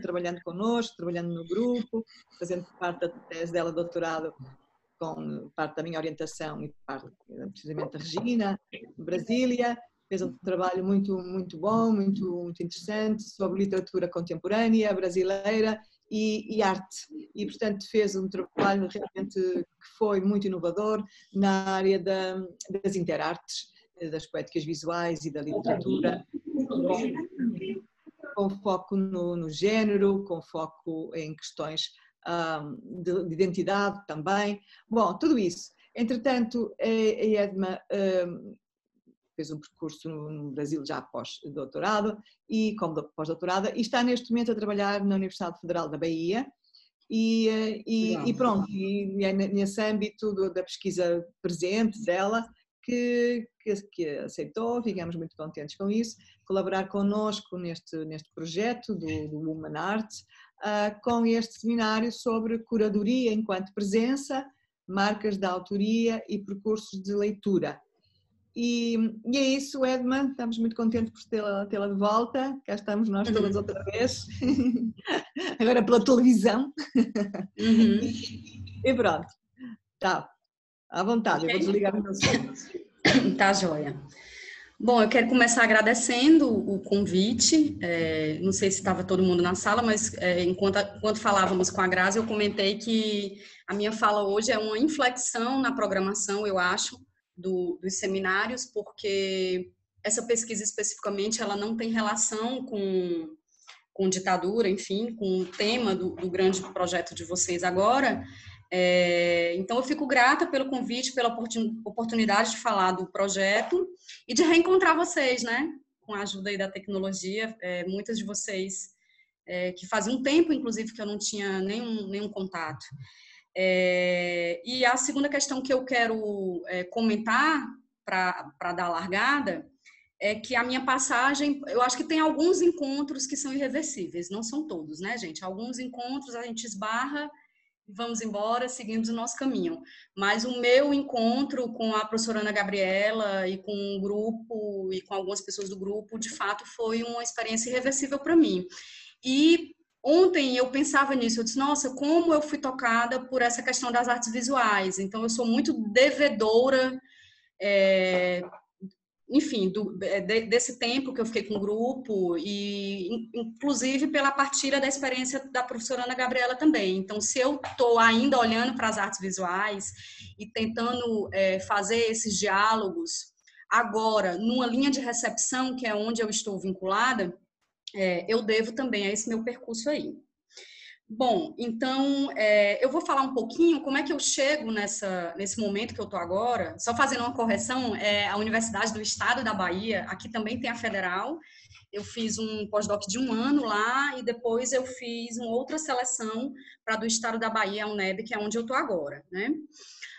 Trabalhando connosco, trabalhando no grupo, fazendo parte da tese dela de doutorado com parte da minha orientação e parte, precisamente, da Regina, de Brasília. Fez um trabalho muito, muito bom, muito, muito interessante sobre literatura contemporânea brasileira e, e, arte. E, portanto, fez um trabalho realmente que foi muito inovador na área da, das interartes, das poéticas visuais e da literatura, com foco no, no género, com foco em questões um, de, de, identidade também. Bom, tudo isso. Entretanto, a Edma um, fez um percurso no Brasil já pós-doutorado e como pós-doutorada e está neste momento a trabalhar na Universidade Federal da Bahia e, eh, e, e pronto, e é nesse âmbito da pesquisa presente dela que, que, que, aceitou, ficamos muito contentes com isso, colaborar connosco neste, neste projeto do, do Woman Arts, uh, com este seminário sobre curadoria enquanto presença, marcas da autoria e percursos de leitura. E, e, é isso, Edma. Estamos muito contentes por tê-la tê de volta. Cá estamos nós todas uhum. outra vez. Agora pela televisão. Uhum. E pronto. Tá. À vontade, okay. eu vou desligar o meu som. Tá joia. Bom, eu quero começar agradecendo o convite. É, não sei se estava todo mundo na sala, mas é, enquanto, enquanto falávamos com a Grazi, eu comentei que a minha fala hoje é uma inflexão na programação, eu acho, do, dos seminários, porque essa pesquisa especificamente ela não tem relação com, com ditadura, enfim, com o tema do, do grande projeto de vocês agora. É, então, eu fico grata pelo convite, pela oportunidade de falar do projeto e de reencontrar vocês, né? Com a ajuda aí da tecnologia, é, muitas de vocês é, que fazia um tempo, inclusive, que eu não tinha nenhum, nenhum contato. É, e a segunda questão que eu quero é, comentar para dar largada é que a minha passagem, eu acho que tem alguns encontros que são irreversíveis, não são todos, né, gente? Alguns encontros a gente esbarra vamos embora, seguimos o nosso caminho. Mas o meu encontro com a professora Ana Gabriela e com o um grupo e com algumas pessoas do grupo, de fato, foi uma experiência irreversível para mim. E Ontem eu pensava nisso, eu disse, nossa, como eu fui tocada por essa questão das artes visuais. Então, eu sou muito devedora, é, enfim, do, é, de, desse tempo que eu fiquei com o grupo, e inclusive pela partilha da experiência da professora Ana Gabriela também. Então, se eu estou ainda olhando para as artes visuais e tentando é, fazer esses diálogos, agora, numa linha de recepção, que é onde eu estou vinculada, é, eu devo também a esse meu percurso aí. Bom, então é, eu vou falar um pouquinho como é que eu chego nessa, nesse momento que eu estou agora. Só fazendo uma correção, é a Universidade do Estado da Bahia, aqui também tem a Federal. Eu fiz um pós-doc de um ano lá e depois eu fiz uma outra seleção para do Estado da Bahia, a UNEB, que é onde eu estou agora, né?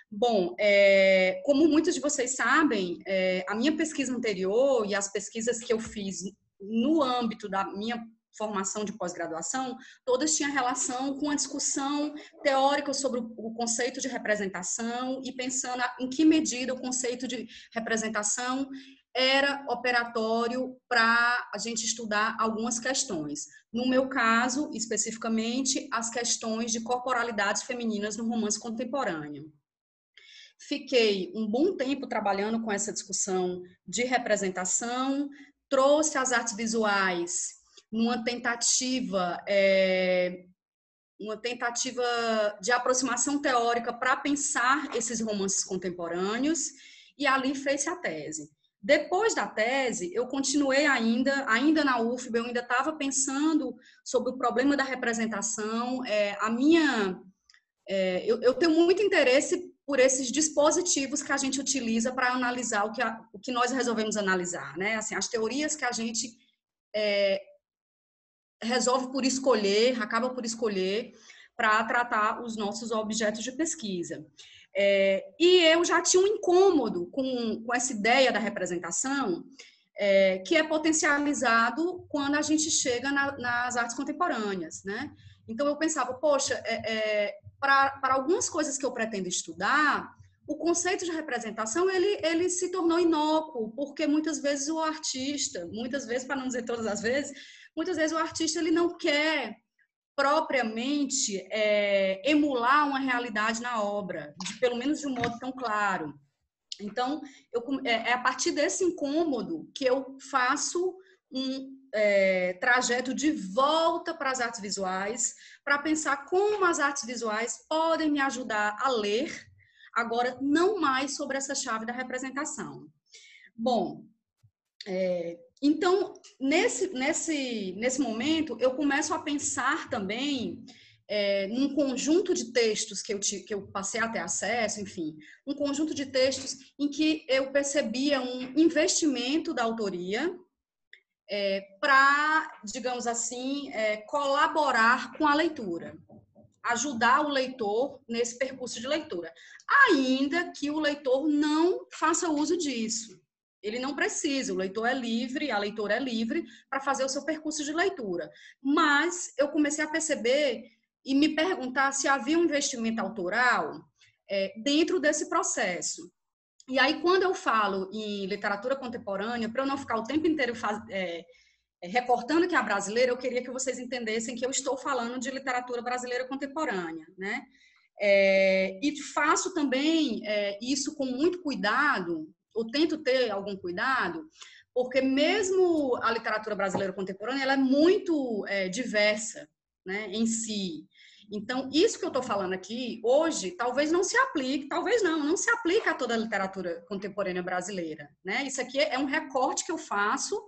Bom, é, como muitos de vocês sabem, é, a minha pesquisa anterior e as pesquisas que eu fiz no âmbito da minha formação de pós-graduação, todas tinham relação com a discussão teórica sobre o conceito de representação e pensando em que medida o conceito de representação era operatório para a gente estudar algumas questões. No meu caso, especificamente, as questões de corporalidades femininas no romance contemporâneo. Fiquei um bom tempo trabalhando com essa discussão de representação, trouxe as artes visuais numa tentativa é, uma tentativa de aproximação teórica para pensar esses romances contemporâneos e ali fez a tese. Depois da tese, eu continuei ainda, ainda na UFB, eu ainda estava pensando sobre o problema da representação. É, a minha, é, eu, eu, tenho muito interesse por esses dispositivos que a gente utiliza para analisar o que, a, o que nós resolvemos analisar, né? Assim, as teorias que a gente é, resolve por escolher, acaba por escolher para tratar os nossos objetos de pesquisa. É, e eu já tinha um incômodo com, com essa ideia da representação, é, que é potencializado quando a gente chega na, nas artes contemporâneas, né? Então eu pensava, poxa, é, é para algumas coisas que eu pretendo estudar, o conceito de representação ele, ele se tornou inócuo, porque muitas vezes o artista, muitas vezes, para não dizer todas as vezes, muitas vezes o artista ele não quer propriamente é, emular uma realidade na obra, de, pelo menos de um modo tão claro. Então, eu, é, é a partir desse incômodo que eu faço um é, trajeto de volta para as artes visuais, para pensar como as artes visuais podem me ajudar a ler, agora não mais sobre essa chave da representação. Bom, é, então, nesse, nesse, nesse momento, eu começo a pensar também é, num conjunto de textos que eu, que eu passei a ter acesso, enfim, um conjunto de textos em que eu percebia um investimento da autoria é, para, digamos assim, é, colaborar com a leitura, ajudar o leitor nesse percurso de leitura, ainda que o leitor não faça uso disso. Ele não precisa, o leitor é livre, a leitora é livre para fazer o seu percurso de leitura. Mas eu comecei a perceber e me perguntar se havia um investimento autoral é, dentro desse processo. E aí, quando eu falo em literatura contemporânea, para eu não ficar o tempo inteiro faz, é, é, recortando que é a brasileira, eu queria que vocês entendessem que eu estou falando de literatura brasileira contemporânea, né? É, e faço também é, isso com muito cuidado, ou tento ter algum cuidado, porque mesmo a literatura brasileira contemporânea, ela é muito é, diversa, né, em si. Então, isso que eu estou falando aqui, hoje, talvez não se aplique, talvez não, não se aplica a toda a literatura contemporânea brasileira. Né? Isso aqui é um recorte que eu faço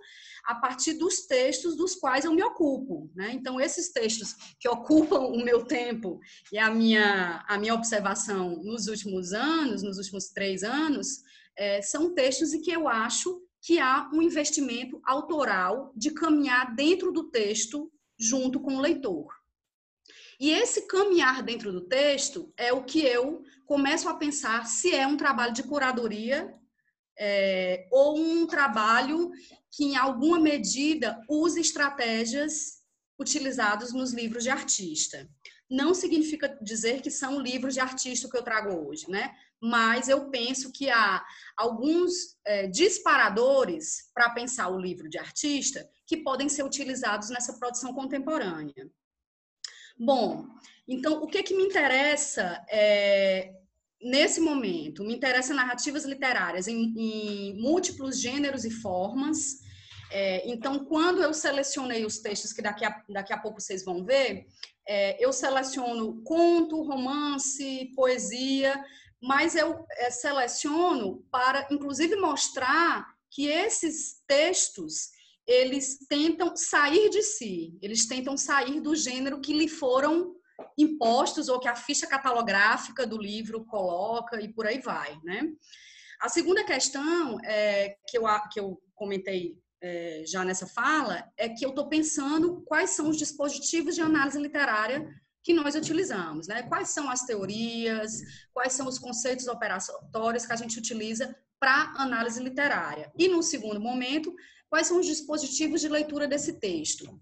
a partir dos textos dos quais eu me ocupo. Né? Então, esses textos que ocupam o meu tempo e a minha, a minha observação nos últimos anos, nos últimos três anos, é, são textos em que eu acho que há um investimento autoral de caminhar dentro do texto junto com o leitor. E esse caminhar dentro do texto é o que eu começo a pensar se é um trabalho de curadoria é, ou um trabalho que, em alguma medida, use estratégias utilizadas nos livros de artista. Não significa dizer que são livros de artista que eu trago hoje, né? Mas eu penso que há alguns é, disparadores para pensar o livro de artista que podem ser utilizados nessa produção contemporânea. Bom, então o que, que me interessa é, nesse momento? Me interessa narrativas literárias em, em múltiplos gêneros e formas. É, então, quando eu selecionei os textos que daqui a, daqui a pouco vocês vão ver, é, eu seleciono conto, romance, poesia, mas eu é, seleciono para, inclusive, mostrar que esses textos eles tentam sair de si, eles tentam sair do gênero que lhe foram impostos ou que a ficha catalográfica do livro coloca e por aí vai, né? A segunda questão é, que, eu, que eu comentei é, já nessa fala é que eu estou pensando quais são os dispositivos de análise literária que nós utilizamos, né? Quais são as teorias, quais são os conceitos operatórios que a gente utiliza para análise literária. E no segundo momento, quais são os dispositivos de leitura desse texto.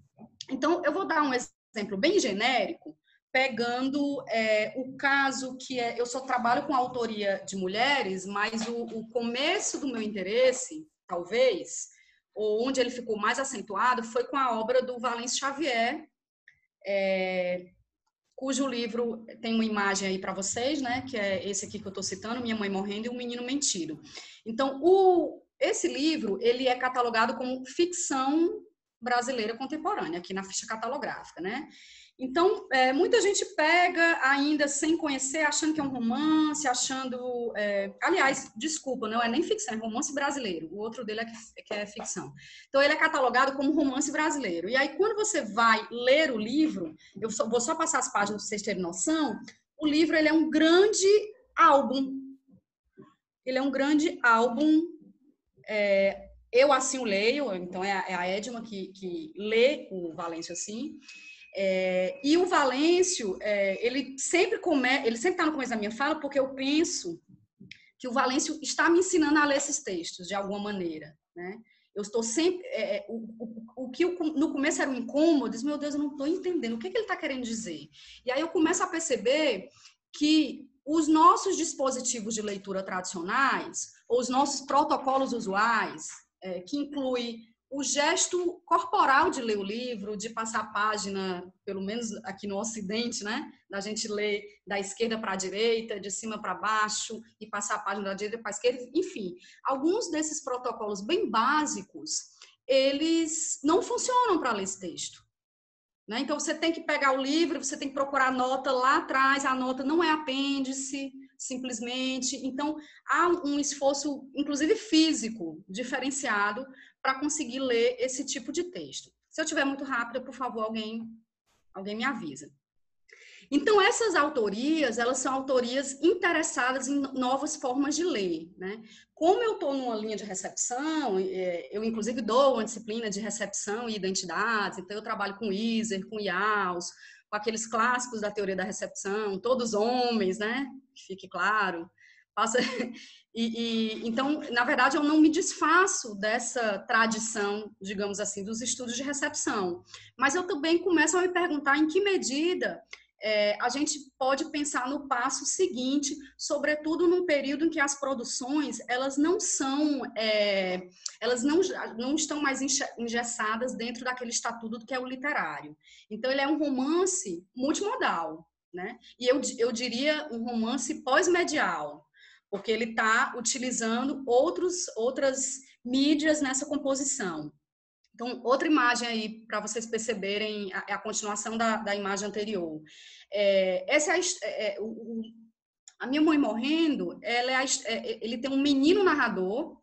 Então, eu vou dar um exemplo bem genérico, pegando é, o caso que é, eu só trabalho com autoria de mulheres, mas o, o começo do meu interesse, talvez, ou onde ele ficou mais acentuado, foi com a obra do Valêncio Xavier, é, cujo livro tem uma imagem aí para vocês, né, que é esse aqui que eu estou citando, Minha Mãe Morrendo e um Menino Mentido. Então, o, esse livro, ele é catalogado como ficção brasileira contemporânea, aqui na ficha catalográfica, né? Então, é, muita gente pega ainda sem conhecer, achando que é um romance, achando. É, aliás, desculpa, não é nem ficção, é romance brasileiro. O outro dele é que, que é ficção. Então, ele é catalogado como romance brasileiro. E aí, quando você vai ler o livro, eu só, vou só passar as páginas para vocês terem noção. O livro ele é um grande álbum. Ele é um grande álbum é, eu assim o leio, então é a, é a Edma que, que lê o Valêncio assim. É, e o Valêncio, é, ele sempre come, ele sempre está no começo da minha fala, porque eu penso que o Valêncio está me ensinando a ler esses textos de alguma maneira, né? Eu estou sempre. É, é o, o, o, que eu, no começo era um incômodo, diz, meu Deus, eu não estou entendendo o que, que ele está querendo dizer. E aí eu começo a perceber que os nossos dispositivos de leitura tradicionais, ou os nossos protocolos usuais, é, que inclui o gesto corporal de ler o livro, de passar a página, pelo menos aqui no Ocidente, né? Da gente ler da esquerda para a direita, de cima para baixo, e passar a página da direita para a esquerda, enfim. Alguns desses protocolos bem básicos, eles não funcionam para ler esse texto. Né? Então, você tem que pegar o livro, você tem que procurar a nota lá atrás, a nota não é apêndice, simplesmente. Então, há um esforço, inclusive físico, diferenciado para conseguir ler esse tipo de texto. Se eu estiver muito rápida, por favor, alguém, alguém me avisa. Então, essas autorias, elas são autorias interessadas em novas formas de ler, né? Como eu estou numa linha de recepção, é, eu inclusive dou uma disciplina de recepção e identidades, então eu trabalho com Iser, com IAUS, com aqueles clássicos da teoria da recepção, todos homens, né? Fique claro. Passa... E, e, então, na verdade, eu não me desfaço dessa tradição, digamos assim, dos estudos de recepção. Mas eu também começo a me perguntar em que medida é, a gente pode pensar no passo seguinte, sobretudo num período em que as produções elas não são, é, elas não, não estão mais engessadas dentro daquele estatuto que é o literário. Então ele é um romance multimodal, né? E eu, eu diria um romance pós-medial, porque ele está utilizando outros, outras mídias nessa composição. Então, outra imagem aí para vocês perceberem a, a continuação da, da, imagem anterior. É, essa é, é, é o, a minha mãe morrendo, ela é, é ele tem um menino narrador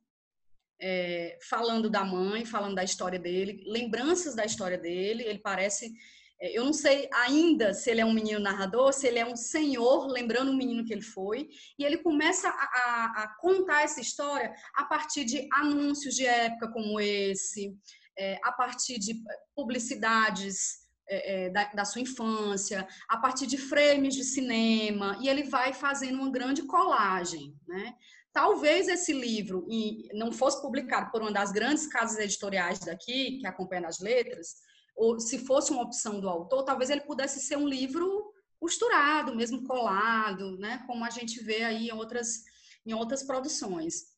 é, falando da mãe, falando da história dele, lembranças da história dele. Ele parece, é, eu não sei ainda se ele é um menino narrador, se ele é um senhor lembrando o menino que ele foi. E ele começa a, a, a contar essa história a partir de anúncios de época como esse é, a partir de publicidades é, é, da, da, sua infância, a partir de frames de cinema, e ele vai fazendo uma grande colagem, né? Talvez esse livro não fosse publicado por uma das grandes casas editoriais daqui, que acompanha as letras, ou se fosse uma opção do autor, talvez ele pudesse ser um livro costurado, mesmo colado, né? Como a gente vê aí em outras, em outras produções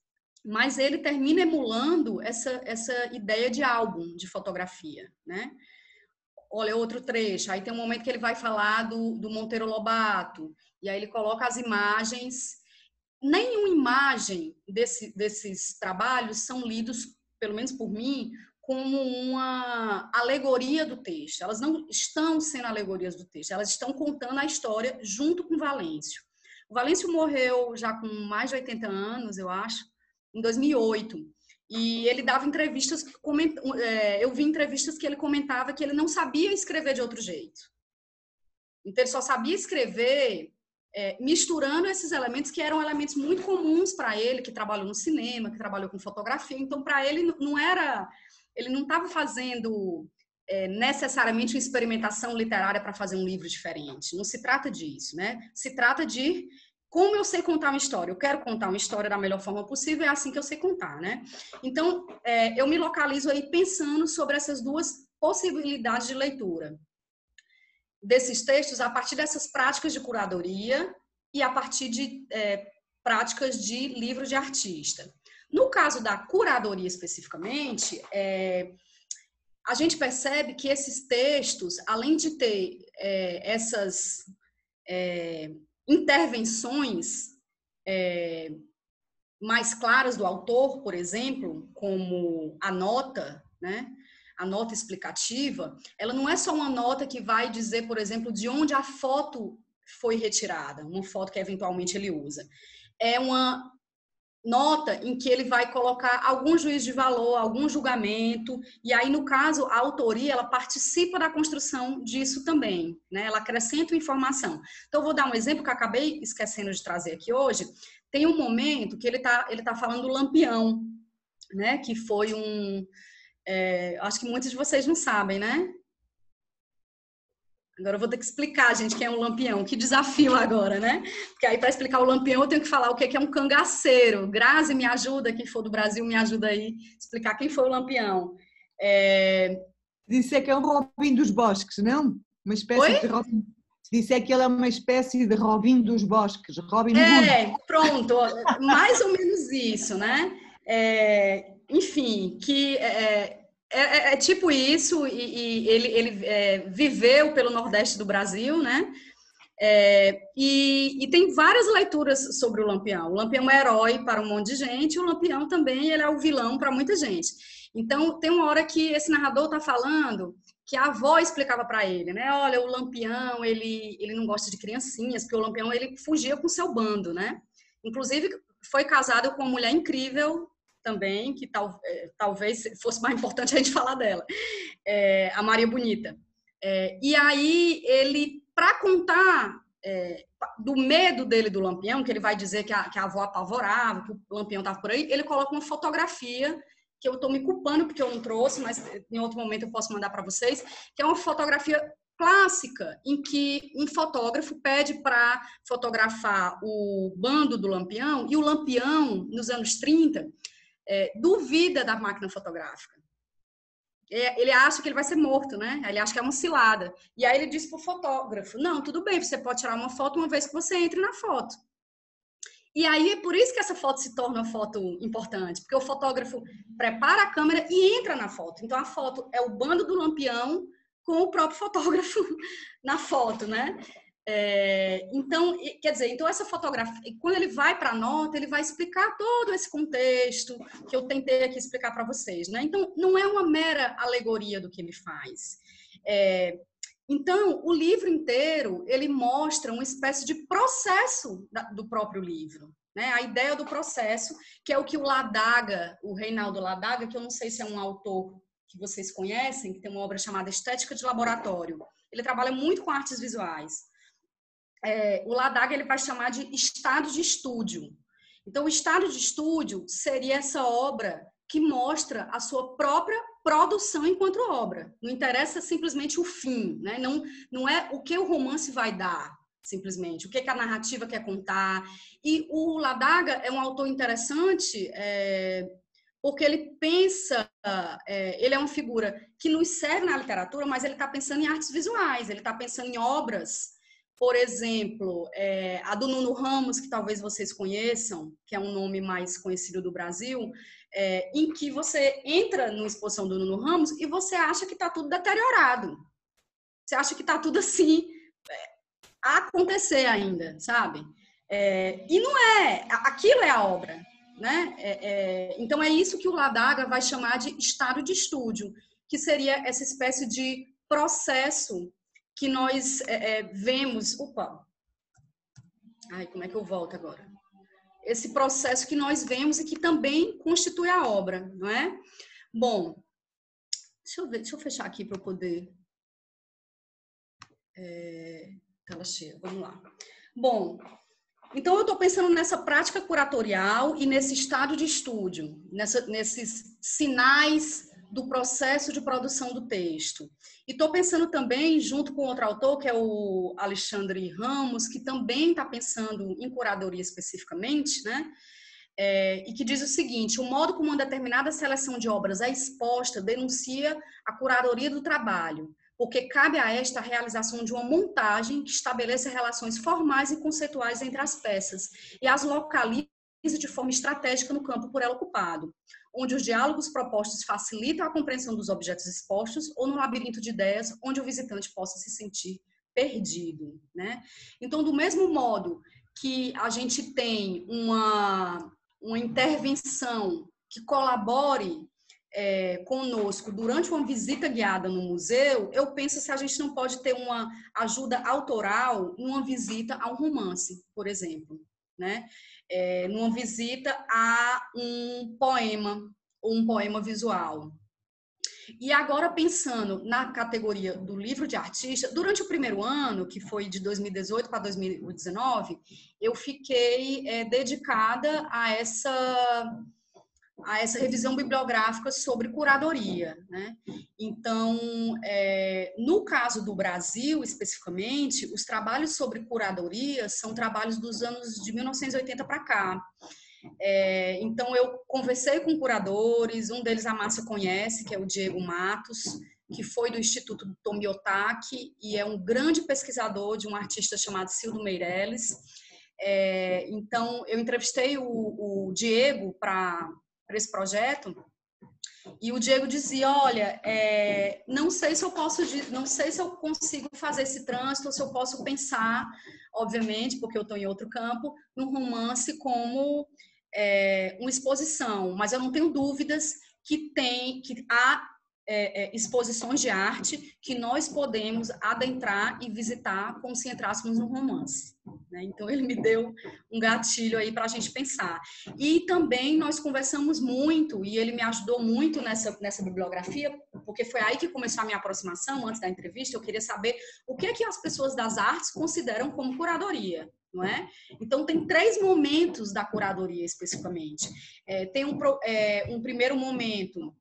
mas ele termina emulando essa, essa ideia de álbum de fotografia, né? Olha outro trecho, aí tem um momento que ele vai falar do, do Monteiro Lobato, e aí ele coloca as imagens. Nenhuma imagem desse, desses trabalhos são lidos, pelo menos por mim, como uma alegoria do texto. Elas não estão sendo alegorias do texto, elas estão contando a história junto com Valêncio. O Valêncio morreu já com mais de 80 anos, eu acho, em 2008. E ele dava entrevistas, é, eu vi entrevistas que ele comentava que ele não sabia escrever de outro jeito. Então, ele só sabia escrever é, misturando esses elementos que eram elementos muito comuns para ele, que trabalhou no cinema, que trabalhou com fotografia. Então, para ele, não era. Ele não estava fazendo é, necessariamente uma experimentação literária para fazer um livro diferente. Não se trata disso, né? Se trata de como eu sei contar uma história? Eu quero contar uma história da melhor forma possível, é assim que eu sei contar, né? Então, é, eu me localizo aí pensando sobre essas duas possibilidades de leitura desses textos a partir dessas práticas de curadoria e a partir de é, práticas de livro de artista. No caso da curadoria especificamente, é, a gente percebe que esses textos, além de ter é, essas é, intervenções é, mais claras do autor, por exemplo, como a nota, né? A nota explicativa, ela não é só uma nota que vai dizer, por exemplo, de onde a foto foi retirada, uma foto que eventualmente ele usa. É uma nota em que ele vai colocar algum juízo de valor, algum julgamento, e aí, no caso, a autoria, ela participa da construção disso também, né? Ela acrescenta informação. Então, vou dar um exemplo que acabei esquecendo de trazer aqui hoje. Tem um momento que ele está ele tá falando do Lampião, né? Que foi um... É, acho que muitos de vocês não sabem, né? Agora eu vou ter que explicar, gente, quem é um lampião. Que desafio agora, né? Porque aí, para explicar o lampião, eu tenho que falar o que é um cangaceiro. Grazi, me ajuda, quem for do Brasil, me ajuda aí explicar quem foi o lampião. É... Disse que é um Robin dos Bosques, não? Uma espécie Oi? de Robin. Disse que ele é uma espécie de Robin dos Bosques. Robin é, Hood. pronto. Mais ou menos isso, né? É, enfim, que é, é, é, é tipo isso, e, e ele, ele é, viveu pelo Nordeste do Brasil, né? É, e, e, tem várias leituras sobre o Lampião. O Lampião é herói para um monte de gente, o Lampião também ele é o vilão para muita gente. Então, tem uma hora que esse narrador está falando que a avó explicava para ele, né? Olha, o Lampião, ele, ele não gosta de criancinhas, porque o Lampião, ele fugia com seu bando, né? Inclusive, foi casado com uma mulher incrível também, que tal, é, talvez fosse mais importante a gente falar dela, é, a Maria Bonita. É, e aí, ele para contar é, do medo dele do Lampião, que ele vai dizer que a, que a avó apavorava, que o Lampião estava por aí, ele coloca uma fotografia que eu estou me culpando porque eu não trouxe, mas em outro momento eu posso mandar para vocês, que é uma fotografia clássica em que um fotógrafo pede para fotografar o bando do Lampião e o Lampião, nos anos 30, é, duvida da máquina fotográfica. É, ele acha que ele vai ser morto, né? Ele acha que é uma cilada. E aí ele diz para o fotógrafo: Não, tudo bem, você pode tirar uma foto uma vez que você entre na foto. E aí é por isso que essa foto se torna uma foto importante, porque o fotógrafo prepara a câmera e entra na foto. Então a foto é o bando do lampião com o próprio fotógrafo na foto, né? É, então, quer dizer, então essa fotografia, quando ele vai para a nota, ele vai explicar todo esse contexto que eu tentei aqui explicar para vocês, né? Então, não é uma mera alegoria do que ele faz. É, então, o livro inteiro, ele mostra uma espécie de processo da, do próprio livro, né? A ideia do processo, que é o que o Ladaga, o Reinaldo Ladaga, que eu não sei se é um autor que vocês conhecem, que tem uma obra chamada Estética de Laboratório. Ele trabalha muito com artes visuais é, o Ladaga ele vai chamar de estado de estúdio. Então, o estado de estúdio seria essa obra que mostra a sua própria produção enquanto obra. Não interessa simplesmente o fim, né? não, não é o que o romance vai dar, simplesmente, o que, que a narrativa quer contar. E o Ladaga é um autor interessante é, porque ele pensa, é, ele é uma figura que nos serve na literatura, mas ele está pensando em artes visuais, ele está pensando em obras por exemplo, é, a do Nuno Ramos, que talvez vocês conheçam, que é um nome mais conhecido do Brasil, é, em que você entra numa exposição do Nuno Ramos e você acha que está tudo deteriorado. Você acha que está tudo assim, é, a acontecer ainda, sabe? E não é, aquilo é a obra, né? Então é isso que o Ladaga vai chamar de estado de estúdio, que seria essa espécie de processo que nós é, é, vemos. Opa! Ai, como é que eu volto agora? Esse processo que nós vemos e que também constitui a obra, não é? Bom, deixa eu ver, deixa eu fechar aqui para eu poder. É, tela cheia, vamos lá. Bom, então eu estou pensando nessa prática curatorial e nesse estado de estúdio, nessa, nesses sinais do processo de produção do texto. E estou pensando também, junto com outro autor, que é o Alexandre Ramos, que também está pensando em curadoria especificamente, né? É, e que diz o seguinte: o modo como uma determinada seleção de obras é exposta denuncia a curadoria do trabalho, porque cabe a esta a realização de uma montagem que estabeleça relações formais e conceituais entre as peças e as localize de forma estratégica no campo por ela ocupado, onde os diálogos propostos facilitam a compreensão dos objetos expostos ou no labirinto de ideias, onde o visitante possa se sentir perdido, né? Então, do mesmo modo que a gente tem uma, uma intervenção que colabore é, conosco durante uma visita guiada no museu, eu penso se a gente não pode ter uma ajuda autoral numa visita a um romance, por exemplo, né? é, numa visita a um poema, ou um poema visual. E agora, pensando na categoria do livro de artista, durante o primeiro ano, que foi de 2018 para 2019, eu fiquei é, dedicada a essa a essa revisão bibliográfica sobre curadoria. Né? Então, é, no caso do Brasil, especificamente, os trabalhos sobre curadoria são trabalhos dos anos de 1980 para cá. É, então, eu conversei com curadores, um deles a Márcia conhece, que é o Diego Matos, que foi do Instituto Tomiotaki e é um grande pesquisador de um artista chamado Cildo Meirelles. É, então, eu entrevistei o, o Diego para para esse projeto. E o Diego dizia, olha, é, não sei se eu posso, não sei se eu consigo fazer esse trânsito, se eu posso pensar, obviamente, porque eu estou em outro campo, num romance como é, uma exposição, mas eu não tenho dúvidas que tem, que há é, é, exposições de arte que nós podemos adentrar e visitar como se entrássemos num romance. Né? Então, ele me deu um gatilho aí para a gente pensar. E também nós conversamos muito, e ele me ajudou muito nessa, nessa bibliografia, porque foi aí que começou a minha aproximação, antes da entrevista, eu queria saber o que é que as pessoas das artes consideram como curadoria. Não é? Então, tem três momentos da curadoria especificamente. É, tem um, é, um primeiro momento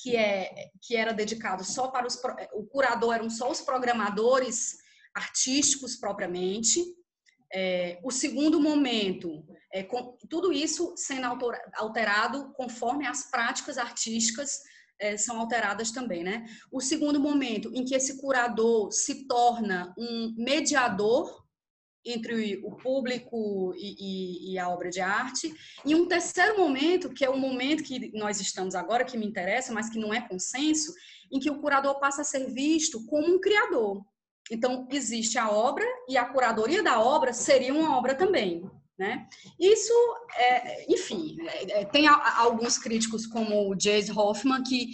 que, é, que era dedicado só para os. O curador eram só os programadores artísticos propriamente. É, o segundo momento, é, com, tudo isso sendo alterado conforme as práticas artísticas é, são alteradas também, né? O segundo momento, em que esse curador se torna um mediador entre o público e, e, e, a obra de arte. E um terceiro momento, que é o momento que nós estamos agora, que me interessa, mas que não é consenso, em que o curador passa a ser visto como um criador. Então, existe a obra e a curadoria da obra seria uma obra também. Né? Isso, é, enfim, é, é tem alguns críticos como o Jace Hoffman que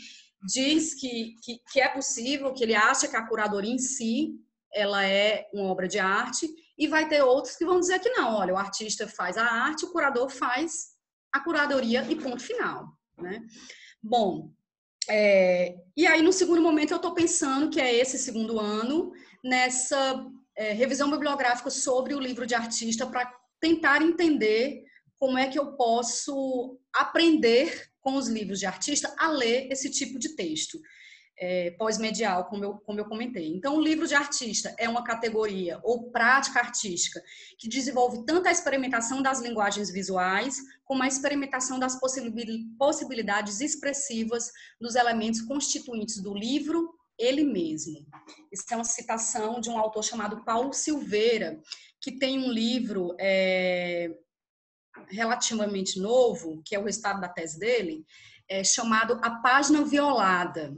diz que, que, que é possível, que ele acha que a curadoria em si ela é uma obra de arte, e vai ter outros que vão dizer que não, olha, o artista faz a arte, o curador faz a curadoria e ponto final, né? Bom, é, e aí no segundo momento eu estou pensando que é esse segundo ano, nessa é, revisão bibliográfica sobre o livro de artista para tentar entender como é que eu posso aprender com os livros de artista a ler esse tipo de texto é, pós-medial, como eu, como eu comentei. Então, o livro de artista é uma categoria ou prática artística que desenvolve tanto a experimentação das linguagens visuais, como a experimentação das possibilidades expressivas dos elementos constituintes do livro ele mesmo. Isso é uma citação de um autor chamado Paulo Silveira, que tem um livro é, relativamente novo, que é o resultado da tese dele, é, chamado A Página Violada.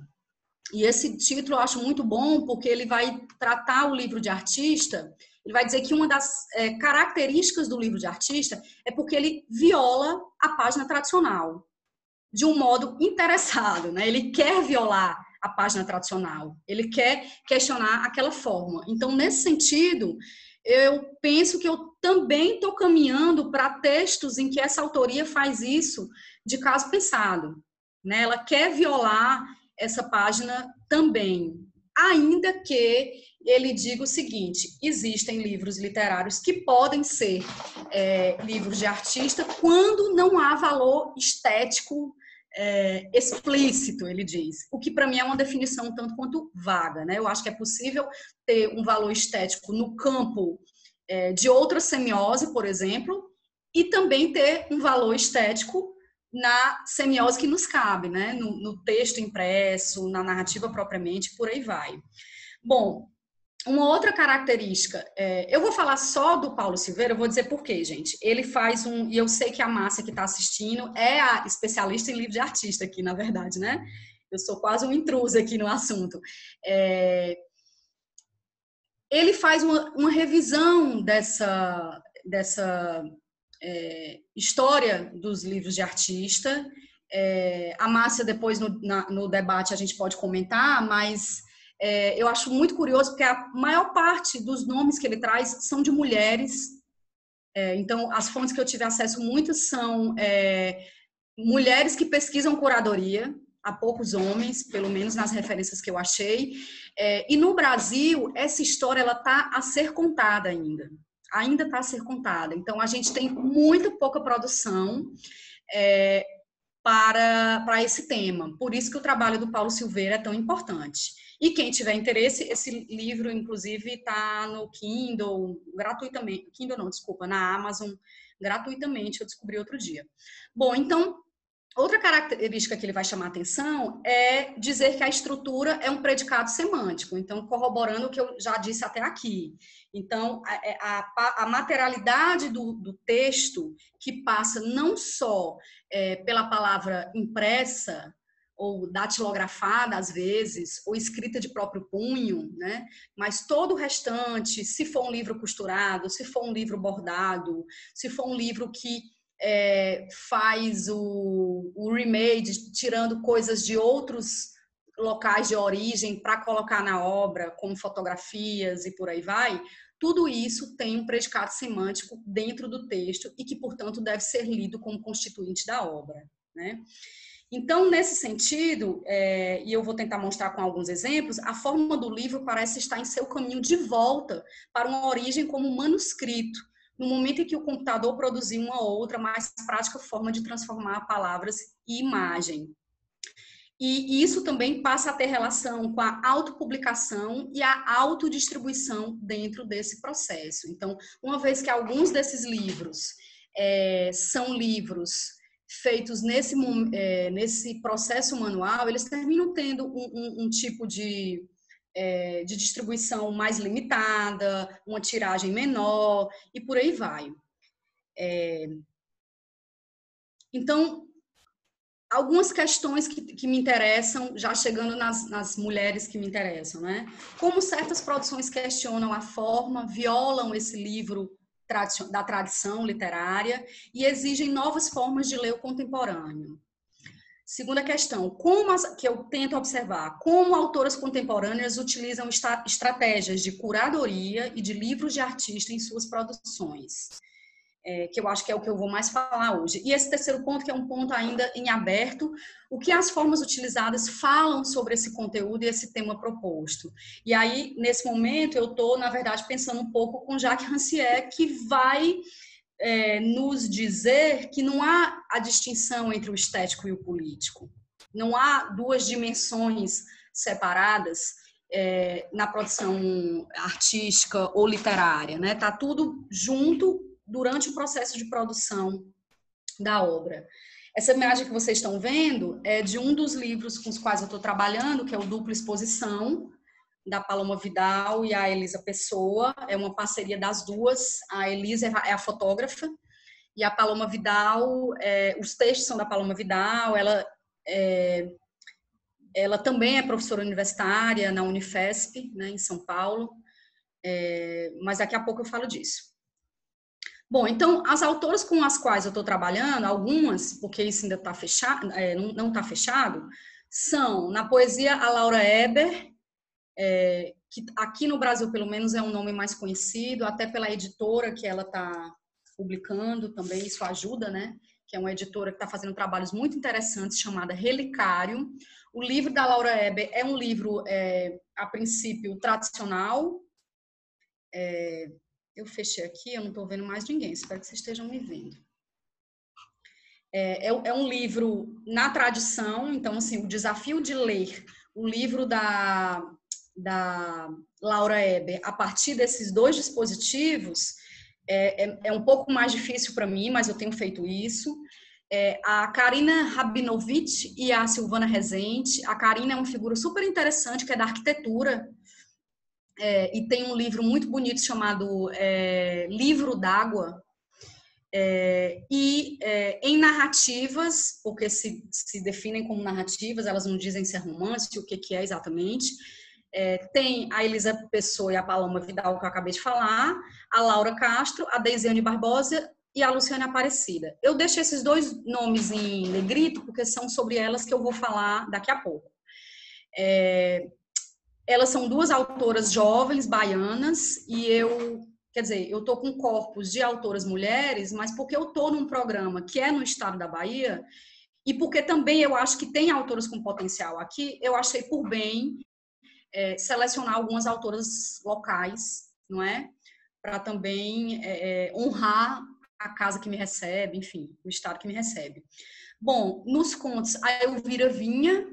E esse título eu acho muito bom porque ele vai tratar o livro de artista. Ele vai dizer que uma das é, características do livro de artista é porque ele viola a página tradicional de um modo interessado, né? Ele quer violar a página tradicional, ele quer questionar aquela forma. Então, nesse sentido, eu penso que eu também estou caminhando para textos em que essa autoria faz isso de caso pensado. Né? Ela quer violar essa página também. Ainda que ele diga o seguinte: existem livros literários que podem ser é, livros de artista quando não há valor estético é, explícito, ele diz. O que para mim é uma definição tanto quanto vaga. Né? Eu acho que é possível ter um valor estético no campo é, de outra semiose, por exemplo, e também ter um valor estético na semiose que nos cabe, né? No, no, texto impresso, na narrativa propriamente, por aí vai. Bom, uma outra característica, é, eu vou falar só do Paulo Silveira, eu vou dizer por quê, gente. Ele faz um, e eu sei que a Márcia que está assistindo é a especialista em livro de artista aqui, na verdade, né? Eu sou quase um intruso aqui no assunto. É, ele faz uma, uma revisão dessa, dessa é, história dos livros de artista. É, a Márcia, depois no, na, no, debate, a gente pode comentar, mas é, eu acho muito curioso porque a maior parte dos nomes que ele traz são de mulheres. É, então, as fontes que eu tive acesso, muitas são é, mulheres que pesquisam curadoria, há poucos homens, pelo menos nas referências que eu achei. É, e no Brasil, essa história ela está a ser contada ainda ainda está a ser contada. Então, a gente tem muito pouca produção é, para, para esse tema. Por isso que o trabalho do Paulo Silveira é tão importante. E quem tiver interesse, esse livro, inclusive, está no Kindle, gratuitamente. Kindle não, desculpa, na Amazon, gratuitamente, eu descobri outro dia. Bom, então, Outra característica que ele vai chamar atenção é dizer que a estrutura é um predicado semântico, então corroborando o que eu já disse até aqui. Então, a, é, a, a materialidade do, do, texto, que passa não só é, pela palavra impressa, ou datilografada às vezes, ou escrita de próprio punho, né? Mas todo o restante, se for um livro costurado, se for um livro bordado, se for um livro que é, faz o, o remade, tirando coisas de outros locais de origem para colocar na obra, como fotografias e por aí vai, tudo isso tem um predicado semântico dentro do texto e que, portanto, deve ser lido como constituinte da obra. Né? Então, nesse sentido, é, e eu vou tentar mostrar com alguns exemplos, a forma do livro parece estar em seu caminho de volta para uma origem como manuscrito, no momento em que o computador produziu uma outra, mais prática forma de transformar palavras e imagem. E isso também passa a ter relação com a autopublicação e a autodistribuição dentro desse processo. Então, uma vez que alguns desses livros é, são livros feitos nesse, é, nesse processo manual, eles terminam tendo um, um, um tipo de, é, de distribuição mais limitada, uma tiragem menor e por aí vai. É, então, algumas questões que, que, me interessam, já chegando nas, nas mulheres que me interessam, né? Como certas produções questionam a forma, violam esse livro da tradição literária e exigem novas formas de ler o contemporâneo. Segunda questão, como as, que eu tento observar, como autoras contemporâneas utilizam estratégias de curadoria e de livros de artista em suas produções é, que eu acho que é o que eu vou mais falar hoje. E esse terceiro ponto, que é um ponto ainda em aberto, o que as formas utilizadas falam sobre esse conteúdo e esse tema proposto. E aí, nesse momento, eu estou, na verdade, pensando um pouco com Jacques Rancière, que vai é, nos dizer que não há a distinção entre o estético e o político. Não há duas dimensões separadas é, na produção artística ou literária, né? Tá tudo junto durante o processo de produção da obra. Essa imagem que vocês estão vendo é de um dos livros com os quais eu estou trabalhando, que é o Dupla Exposição, da Paloma Vidal e a Elisa Pessoa. É uma parceria das duas. A Elisa é a fotógrafa e a Paloma Vidal, é, os textos são da Paloma Vidal. Ela, é, ela também é professora universitária na Unifesp, né, em São Paulo. É, mas daqui a pouco eu falo disso. Bom, então, as autoras com as quais eu estou trabalhando, algumas, porque isso ainda está fechado, é, não está fechado, são, na poesia, a Laura Eber, é, que aqui no Brasil, pelo menos, é um nome mais conhecido, até pela editora que ela está publicando também, isso ajuda, né? Que é uma editora que está fazendo trabalhos muito interessantes, chamada Relicário. O livro da Laura Eber é um livro, é, a princípio, tradicional, é, eu fechei aqui, eu não estou vendo mais ninguém, espero que vocês estejam me vendo. É, é, é, um livro na tradição, então, assim, o desafio de ler o livro da, da Laura Eber a partir desses dois dispositivos é, é, é um pouco mais difícil para mim, mas eu tenho feito isso. É, a Karina Rabinovich e a Silvana Rezende. A Karina é uma figura super interessante, que é da arquitetura, é, e tem um livro muito bonito chamado é, Livro d'Água. É, e é, em narrativas, porque se, se definem como narrativas, elas não dizem se é romance, o que, que é exatamente. É, tem a Elisa Pessoa e a Paloma Vidal, que eu acabei de falar, a Laura Castro, a Deisiane Barbosa e a Luciane Aparecida. Eu deixo esses dois nomes em negrito, porque são sobre elas que eu vou falar daqui a pouco. É, elas são duas autoras jovens, baianas, e eu, quer dizer, eu tô com corpos de autoras mulheres, mas porque eu tô num programa que é no estado da Bahia, e porque também eu acho que tem autoras com potencial aqui, eu achei por bem é, selecionar algumas autoras locais, não é? Para também é, é, honrar a casa que me recebe, enfim, o estado que me recebe. Bom, nos contos, a Elvira Vinha,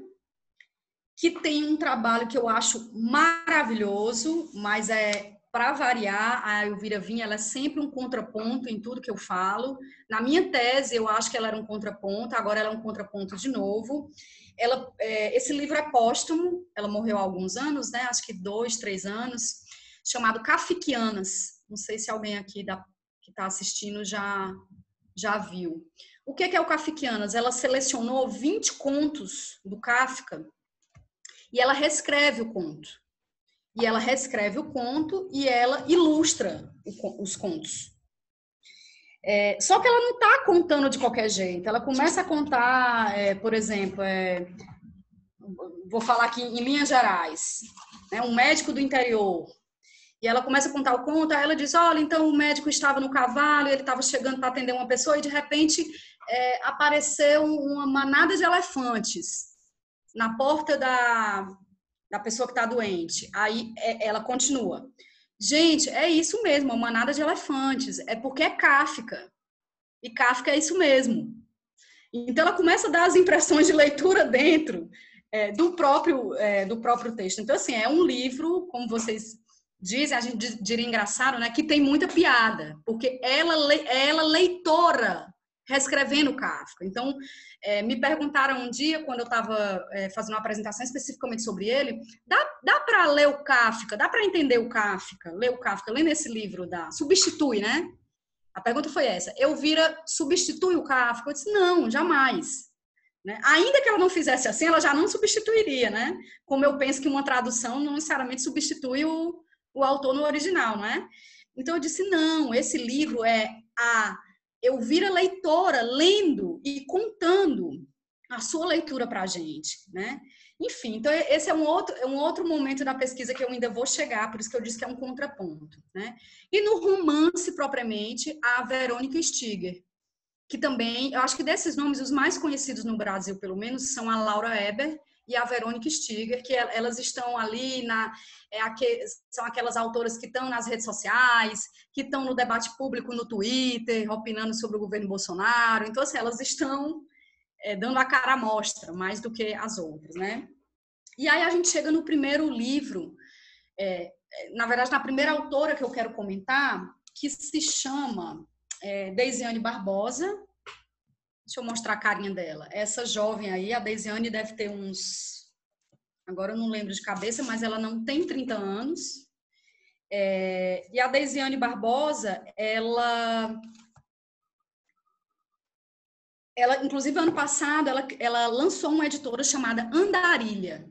que tem um trabalho que eu acho maravilhoso, mas é para variar, a Elvira Vinha ela é sempre um contraponto em tudo que eu falo. Na minha tese, eu acho que ela era um contraponto, agora ela é um contraponto de novo. Ela, é, esse livro é póstumo, ela morreu há alguns anos, né? acho que dois, três anos, chamado Cafiquianas. Não sei se alguém aqui da, que está assistindo já, já viu. O que é o Kafkianas? Ela selecionou 20 contos do Kafka e ela reescreve o conto. E ela reescreve o conto e ela ilustra os contos. É, só que ela não está contando de qualquer jeito. Ela começa a contar, é, por exemplo, é, vou falar aqui em linhas gerais, né, um médico do interior. E ela começa a contar o conto, aí ela diz, olha, então o médico estava no cavalo, ele estava chegando para atender uma pessoa e de repente é, apareceu uma manada de elefantes na porta da, da pessoa que está doente. Aí é, ela continua. Gente, é isso mesmo, uma manada de elefantes. É porque é Kafka. E Kafka é isso mesmo. Então ela começa a dar as impressões de leitura dentro é, do próprio é, do próprio texto. Então assim é um livro, como vocês dizem, a gente diria engraçado, né, que tem muita piada, porque ela ela leitora reescrevendo Kafka. Então, é, me perguntaram um dia, quando eu estava é, fazendo uma apresentação especificamente sobre ele, dá, dá para ler o Kafka, dá para entender o Kafka, ler o Kafka, lendo esse livro, da substitui, né? A pergunta foi essa. Eu vira substitui o Kafka? Eu disse, não, jamais. Né? Ainda que ela não fizesse assim, ela já não substituiria, né? Como eu penso que uma tradução não necessariamente substitui o, o autor no original, não é? Então eu disse, não, esse livro é a eu vira leitora lendo e contando a sua leitura para a gente, né? Enfim, então esse é um outro, é um outro momento da pesquisa que eu ainda vou chegar, por isso que eu disse que é um contraponto, né? E no romance propriamente, a Verônica Stiger, que também, eu acho que desses nomes os mais conhecidos no Brasil, pelo menos, são a Laura Eber e a Verônica Stiger, que elas estão ali na é, são aquelas autoras que estão nas redes sociais, que estão no debate público no Twitter, opinando sobre o governo Bolsonaro. Então, assim, elas estão é, dando a cara à mostra mais do que as outras, né? E aí a gente chega no primeiro livro, é, é na verdade, na primeira autora que eu quero comentar, que se chama é, Deisiane Barbosa, Deixa eu mostrar a carinha dela. Essa jovem aí, a Deisiane, deve ter uns. Agora eu não lembro de cabeça, mas ela não tem 30 anos. É... E a Deisiane Barbosa, ela. Ela, inclusive, ano passado, ela, ela lançou uma editora chamada Andarilha.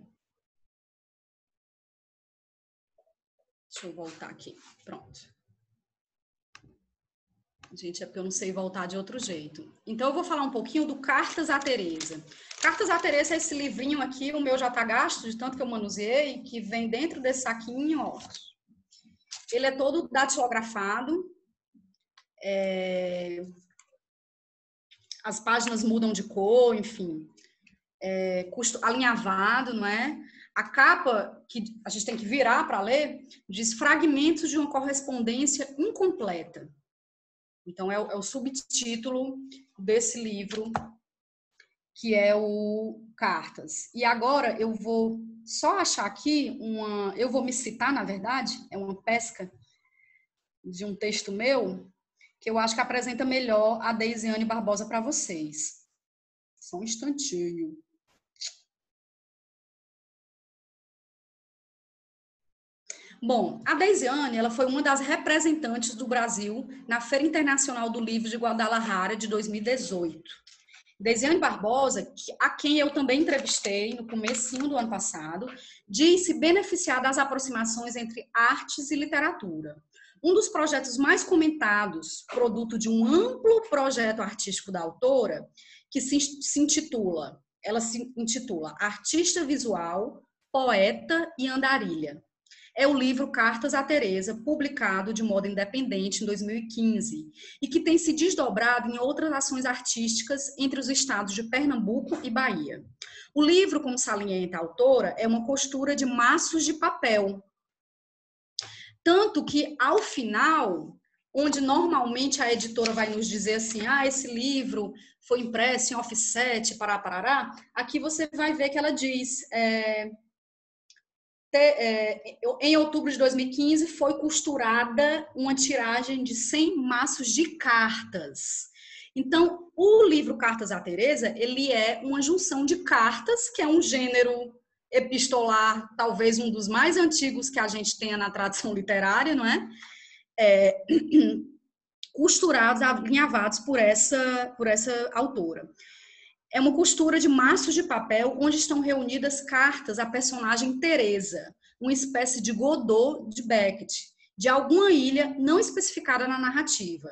Deixa eu voltar aqui. Pronto. Gente, é porque eu não sei voltar de outro jeito. Então, eu vou falar um pouquinho do Cartas à Tereza. Cartas à Tereza é esse livrinho aqui, o meu já tá gasto, de tanto que eu manuseei, que vem dentro desse saquinho, ó. Ele é todo datilografado. É... As páginas mudam de cor, enfim. É... Custo alinhavado, não é? A capa, que a gente tem que virar para ler, diz fragmentos de uma correspondência incompleta. Então, é o, é o subtítulo desse livro, que é o Cartas. E agora eu vou só achar aqui uma. Eu vou me citar, na verdade, é uma pesca de um texto meu, que eu acho que apresenta melhor a Deisiane Barbosa para vocês. Só um instantinho. Bom, a Deisiane, ela foi uma das representantes do Brasil na Feira Internacional do Livro de Guadalajara de 2018. Deisiane Barbosa, a quem eu também entrevistei no começo do ano passado, disse beneficiar das aproximações entre artes e literatura. Um dos projetos mais comentados, produto de um amplo projeto artístico da autora, que se, se intitula, ela se intitula Artista Visual, Poeta e Andarilha é o livro Cartas a Teresa, publicado de modo independente em 2015 e que tem se desdobrado em outras ações artísticas entre os estados de Pernambuco e Bahia. O livro, como salienta a autora, é uma costura de maços de papel. Tanto que, ao final, onde normalmente a editora vai nos dizer assim, ah, esse livro foi impresso em offset, pará, parará, aqui você vai ver que ela diz, é, em outubro de 2015 foi costurada uma tiragem de 100 maços de cartas. Então, o livro Cartas a Teresa, ele é uma junção de cartas, que é um gênero epistolar, talvez um dos mais antigos que a gente tenha na tradição literária, não é? é costurados, alinhavados por essa, por essa autora. É uma costura de maços de papel onde estão reunidas cartas à personagem Teresa, uma espécie de Godot de Beckett, de alguma ilha não especificada na narrativa.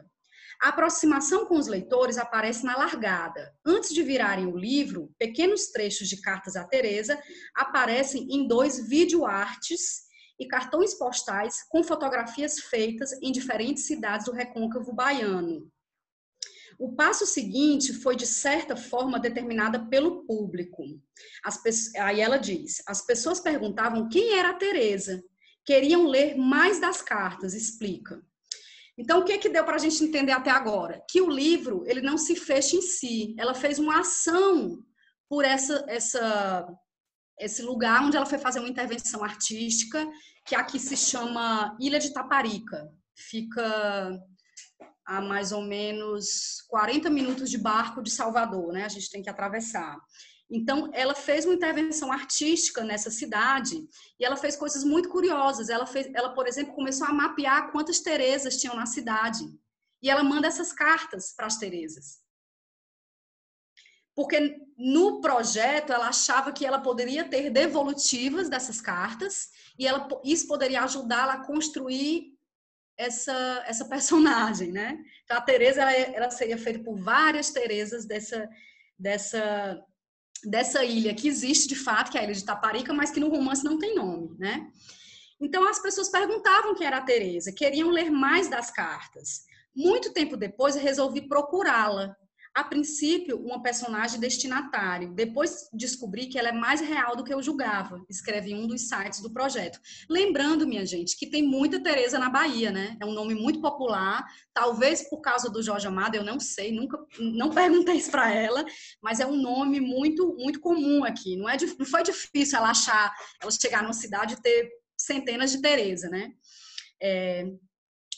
A aproximação com os leitores aparece na largada. Antes de virarem o livro, pequenos trechos de cartas a Teresa aparecem em dois videoartes e cartões postais com fotografias feitas em diferentes cidades do recôncavo baiano. O passo seguinte foi, de certa forma, determinada pelo público. As, aí ela diz: as pessoas perguntavam quem era a Teresa, queriam ler mais das cartas, explica. Então, o que, que deu para a gente entender até agora? Que o livro ele não se fecha em si, ela fez uma ação por essa, essa, esse lugar onde ela foi fazer uma intervenção artística, que aqui se chama Ilha de Taparica. Fica a mais ou menos 40 minutos de barco de Salvador, né? A gente tem que atravessar. Então, ela fez uma intervenção artística nessa cidade e ela fez coisas muito curiosas. Ela, fez, ela, por exemplo, começou a mapear quantas Terezas tinham na cidade. E ela manda essas cartas para as Terezas. Porque no projeto ela achava que ela poderia ter devolutivas dessas cartas e ela, isso poderia ajudá-la a construir essa, essa personagem, né? Então, a Teresa, ela, ela seria feita por várias Terezas dessa, dessa, dessa ilha que existe de fato, que é a ilha de Taparica, mas que no romance não tem nome, né? Então, as pessoas perguntavam quem era a Teresa, queriam ler mais das cartas. Muito tempo depois, eu resolvi procurá-la a princípio, uma personagem destinatário. Depois descobri que ela é mais real do que eu julgava. Escrevi um dos sites do projeto. Lembrando, minha gente, que tem muita Teresa na Bahia, né? É um nome muito popular. Talvez por causa do Jorge Amado, eu não sei, nunca não perguntei isso para ela, mas é um nome muito muito comum aqui. Não é não foi difícil ela achar, ela chegar numa cidade e ter centenas de Teresa, né? É,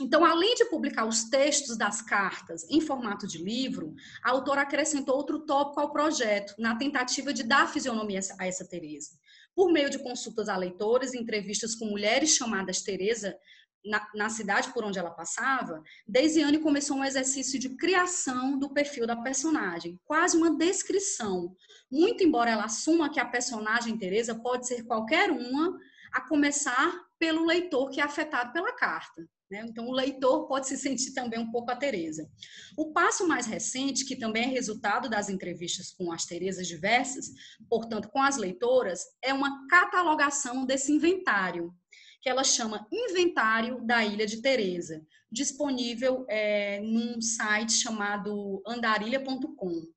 então, além de publicar os textos das cartas em formato de livro, a autora acrescentou outro tópico ao projeto, na tentativa de dar fisionomia a essa Teresa. Por meio de consultas a leitores e entrevistas com mulheres chamadas Teresa na, na, cidade por onde ela passava, Deisiane começou um exercício de criação do perfil da personagem, quase uma descrição. Muito embora ela assuma que a personagem Teresa pode ser qualquer uma, a começar pelo leitor que é afetado pela carta. Né? Então, o leitor pode se sentir também um pouco a Teresa. O passo mais recente, que também é resultado das entrevistas com as Teresas diversas, portanto, com as leitoras, é uma catalogação desse inventário, que ela chama Inventário da Ilha de Teresa, disponível é, num site chamado andarilha.com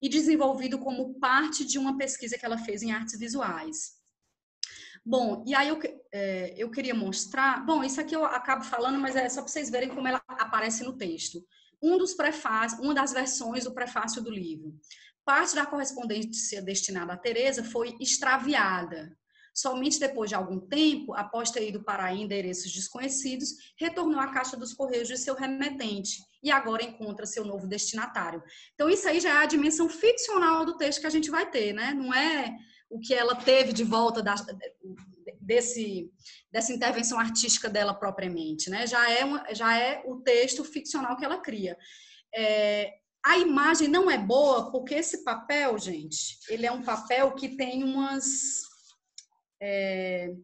e desenvolvido como parte de uma pesquisa que ela fez em artes visuais. Bom, e aí eu, é, eu queria mostrar. Bom, isso aqui eu acabo falando, mas é só para vocês verem como ela aparece no texto. Um dos prefácios, uma das versões do prefácio do livro. Parte da correspondência destinada a Teresa foi extraviada. Somente depois de algum tempo, após ter ido para endereços desconhecidos, retornou à caixa dos correios de seu remetente e agora encontra seu novo destinatário. Então, isso aí já é a dimensão ficcional do texto que a gente vai ter, né? Não é o que ela teve de volta da, desse, dessa intervenção artística dela propriamente, né? Já é, uma, já é o texto ficcional que ela cria. É, a imagem não é boa porque esse papel, gente, ele é um papel que tem umas é,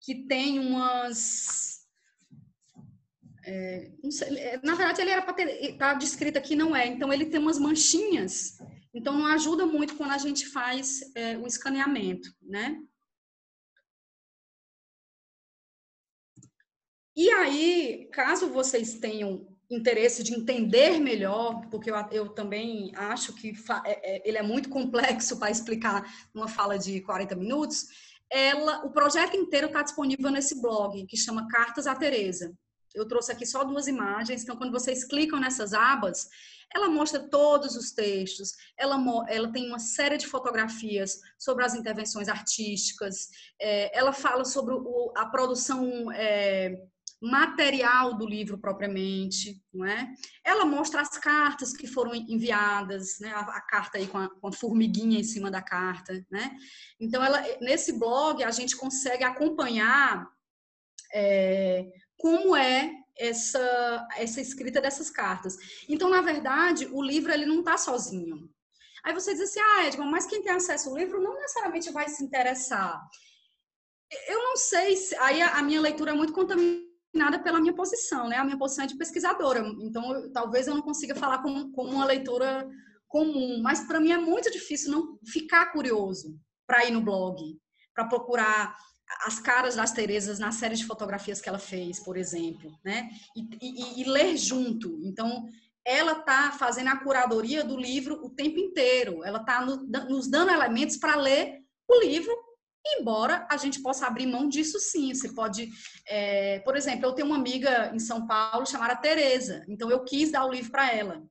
que tem umas é, sei, na verdade ele era para ter tá descrito aqui não é então ele tem umas manchinhas então, não ajuda muito quando a gente faz é, o escaneamento, né? E aí, caso vocês tenham interesse de entender melhor, porque eu, eu também acho que é, é, ele é muito complexo para explicar numa fala de 40 minutos, ela, o projeto inteiro está disponível nesse blog, que chama Cartas a Tereza. Eu trouxe aqui só duas imagens, então quando vocês clicam nessas abas, ela mostra todos os textos, ela, ela tem uma série de fotografias sobre as intervenções artísticas, é, ela fala sobre o, a produção é, material do livro propriamente, não é? Ela mostra as cartas que foram enviadas, né? A, a carta aí com a, com a, formiguinha em cima da carta, né? Então, ela, nesse blog a gente consegue acompanhar é, como é essa, essa escrita dessas cartas. Então, na verdade, o livro ele não está sozinho. Aí você diz assim, ah, Edmond, mas quem tem acesso ao livro não necessariamente vai se interessar. Eu não sei se. Aí a, a minha leitura é muito contaminada pela minha posição, né? A minha posição é de pesquisadora. Então, eu, talvez eu não consiga falar como, como uma leitora comum. Mas para mim é muito difícil não ficar curioso para ir no blog, para procurar as caras das Terezas na série de fotografias que ela fez, por exemplo, né? E, e, e ler junto. Então, ela está fazendo a curadoria do livro o tempo inteiro. Ela está no, nos dando elementos para ler o livro, embora a gente possa abrir mão disso sim. Você pode, é, por exemplo, eu tenho uma amiga em São Paulo chamada Tereza, então eu quis dar o livro para ela.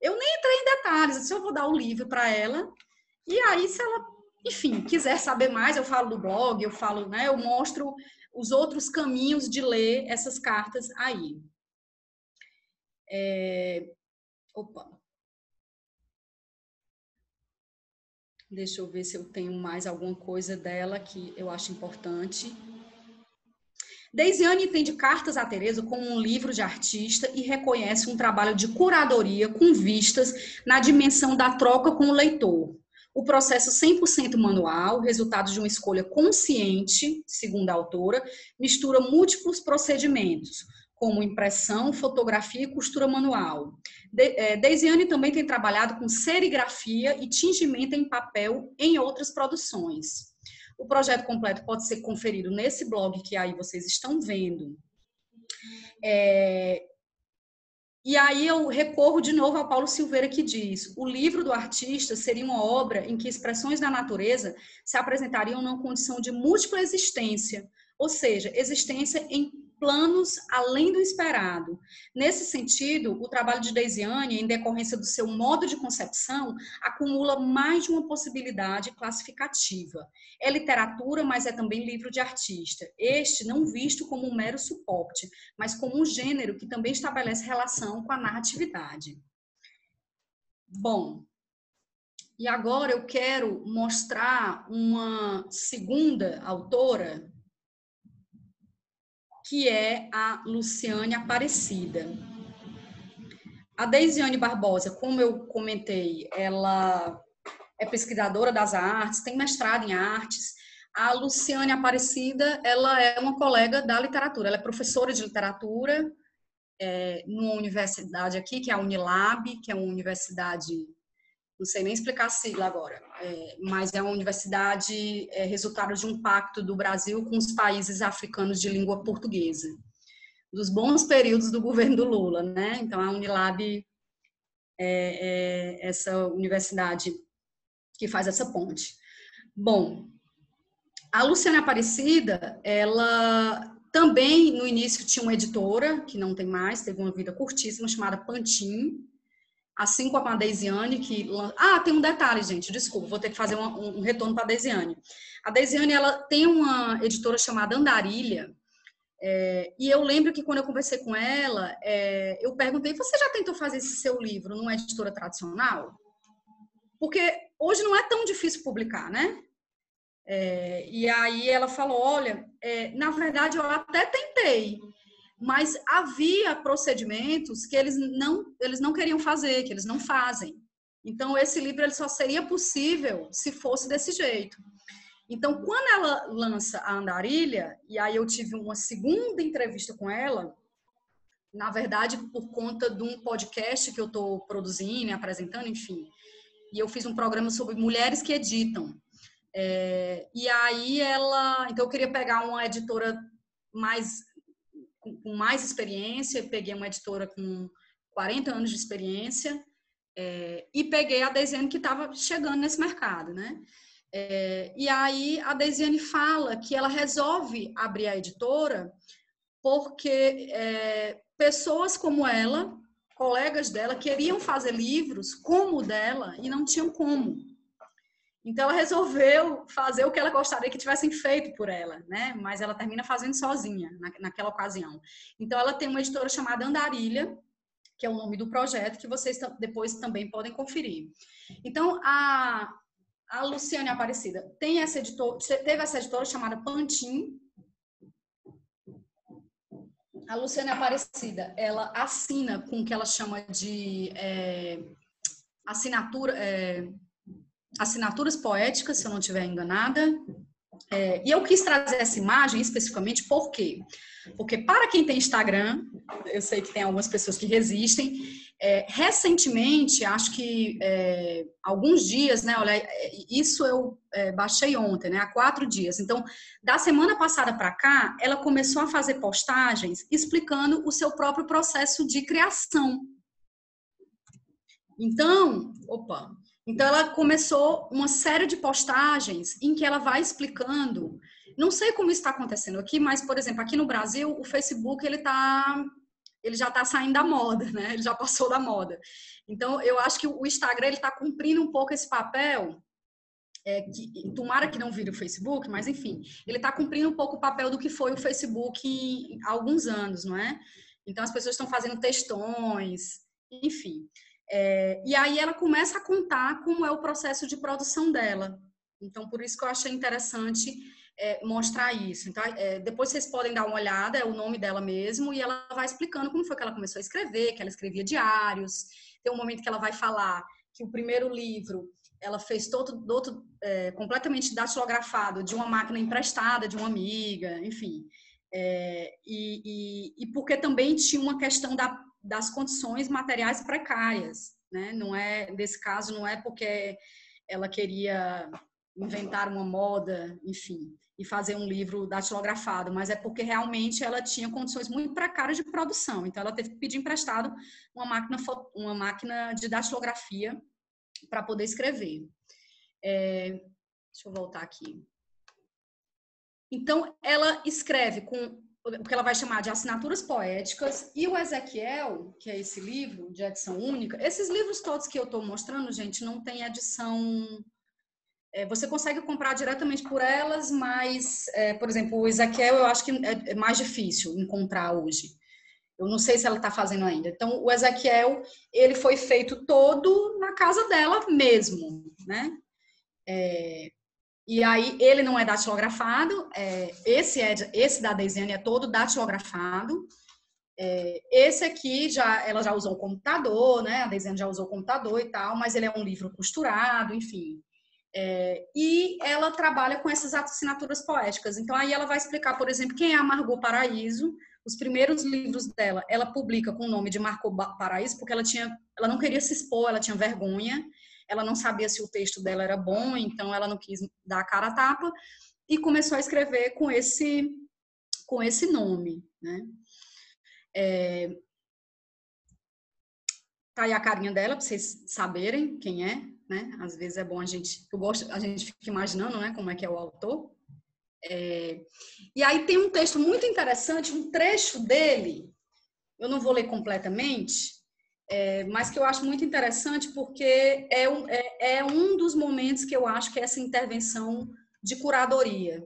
Eu nem entrei em detalhes, se eu vou dar o livro para ela, e aí se ela, enfim, quiser saber mais, eu falo do blog, eu falo, né, eu mostro os outros caminhos de ler essas cartas aí. É... Opa. Deixa eu ver se eu tenho mais alguma coisa dela que eu acho importante. Deisiane entende Cartas a Teresa como um livro de artista e reconhece um trabalho de curadoria com vistas na dimensão da troca com o leitor. O processo 100% manual, resultado de uma escolha consciente, segundo a autora, mistura múltiplos procedimentos, como impressão, fotografia e costura manual. De, é, Deisiane também tem trabalhado com serigrafia e tingimento em papel em outras produções. O projeto completo pode ser conferido nesse blog que aí vocês estão vendo. É, e aí eu recorro de novo ao Paulo Silveira que diz: o livro do artista seria uma obra em que expressões da natureza se apresentariam numa condição de múltipla existência, ou seja, existência em planos além do esperado. Nesse sentido, o trabalho de Deisiane, em decorrência do seu modo de concepção, acumula mais de uma possibilidade classificativa. É literatura, mas é também livro de artista. Este não visto como um mero suporte, mas como um gênero que também estabelece relação com a narratividade. Bom, e agora eu quero mostrar uma segunda autora que é a Luciane Aparecida. A Deisiane Barbosa, como eu comentei, ela é pesquisadora das artes, tem mestrado em artes. A Luciane Aparecida, ela é uma colega da literatura, ela é professora de literatura é, numa universidade aqui, que é a Unilab, que é uma universidade não sei nem explicar a sigla agora, é, mas é uma universidade é, resultado de um pacto do Brasil com os países africanos de língua portuguesa, dos bons períodos do governo do Lula, né? Então a Unilab é, é essa universidade que faz essa ponte. Bom, a Luciana Aparecida, ela também no início tinha uma editora que não tem mais, teve uma vida curtíssima chamada Pantin, assim como a Deisiane, que... Ah, tem um detalhe, gente, desculpa, vou ter que fazer um, um retorno para a Deisiane. A Deisiane, ela tem uma editora chamada Andarilha, é, e eu lembro que quando eu conversei com ela, é, eu perguntei, você já tentou fazer esse seu livro numa editora tradicional? Porque hoje não é tão difícil publicar, né? É, e aí ela falou, olha, é, na verdade eu até tentei, mas havia procedimentos que eles não, eles não queriam fazer, que eles não fazem. Então, esse livro ele só seria possível se fosse desse jeito. Então, quando ela lança a Andarilha, e aí eu tive uma segunda entrevista com ela, na verdade, por conta de um podcast que eu estou produzindo apresentando, enfim. E eu fiz um programa sobre mulheres que editam. É, e aí ela. Então, eu queria pegar uma editora mais com, mais experiência, peguei uma editora com 40 anos de experiência é, e peguei a Deisiane que estava chegando nesse mercado, né? É, e aí a Deisiane fala que ela resolve abrir a editora porque é, pessoas como ela, colegas dela, queriam fazer livros como o dela e não tinham como. Então, ela resolveu fazer o que ela gostaria que tivessem feito por ela, né? Mas ela termina fazendo sozinha na, naquela ocasião. Então, ela tem uma editora chamada Andarilha, que é o nome do projeto, que vocês depois também podem conferir. Então, a, a Luciane Aparecida tem essa editora, teve essa editora chamada Pantin. a Luciana Aparecida, ela assina com o que ela chama de é, assinatura, é, assinaturas poéticas, se eu não estiver enganada. É, e eu quis trazer essa imagem especificamente por quê? Porque para quem tem Instagram, eu sei que tem algumas pessoas que resistem, é, recentemente, acho que é, alguns dias, né? Olha, isso eu é, baixei ontem, né? Há quatro dias. Então, da semana passada para cá, ela começou a fazer postagens explicando o seu próprio processo de criação. Então, opa, então ela começou uma série de postagens em que ela vai explicando. Não sei como está acontecendo aqui, mas por exemplo, aqui no Brasil, o Facebook ele está ele já está saindo da moda, né? Ele já passou da moda. Então, eu acho que o Instagram ele está cumprindo um pouco esse papel. É, que, tomara que não vire o Facebook, mas enfim, ele está cumprindo um pouco o papel do que foi o Facebook há alguns anos, não é? Então, as pessoas estão fazendo textões, enfim. É, e aí ela começa a contar como é o processo de produção dela. Então, por isso que eu achei interessante é, mostrar isso. Então, é, depois vocês podem dar uma olhada, é o nome dela mesmo, e ela vai explicando como foi que ela começou a escrever, que ela escrevia diários. Tem um momento que ela vai falar que o primeiro livro ela fez todo, todo é, completamente datilografado de uma máquina emprestada de uma amiga, enfim. É, e, e, e, porque também tinha uma questão da, das condições materiais precárias, né? Não é, nesse caso, não é porque ela queria inventar uma moda, enfim e fazer um livro datilografado, mas é porque realmente ela tinha condições muito precárias de produção. Então, ela teve que pedir emprestado uma máquina, uma máquina de datilografia para poder escrever. É, deixa eu voltar aqui. Então, ela escreve com o que ela vai chamar de assinaturas poéticas, e o Ezequiel, que é esse livro de edição única, esses livros todos que eu estou mostrando, gente, não tem edição é, você consegue comprar diretamente por elas, mas, é, por exemplo, o Ezequiel eu acho que é, é mais difícil encontrar hoje. Eu não sei se ela está fazendo ainda. Então, o Ezequiel, ele foi feito todo na casa dela mesmo, né? É, e aí, ele não é datilografado, é, esse, é, esse da Deisiane é todo datilografado. É, esse aqui, já ela já usou o computador, né? A Deisiane já usou o computador e tal, mas ele é um livro costurado, enfim. É, e ela trabalha com essas assinaturas poéticas. Então, aí ela vai explicar, por exemplo, quem é a Margot Paraíso. Os primeiros livros dela, ela publica com o nome de Margot Paraíso, porque ela, tinha, ela não queria se expor, ela tinha vergonha, ela não sabia se o texto dela era bom, então ela não quis dar a cara a tapa, e começou a escrever com esse, com esse nome. Né? É, tá aí a carinha dela, para vocês saberem quem é né? Às vezes é bom a gente, eu gosto, a gente fica imaginando, né, como é que é o autor. É, e aí tem um texto muito interessante, um trecho dele, eu não vou ler completamente, é, mas que eu acho muito interessante porque é um, é, é um dos momentos que eu acho que é essa intervenção de curadoria.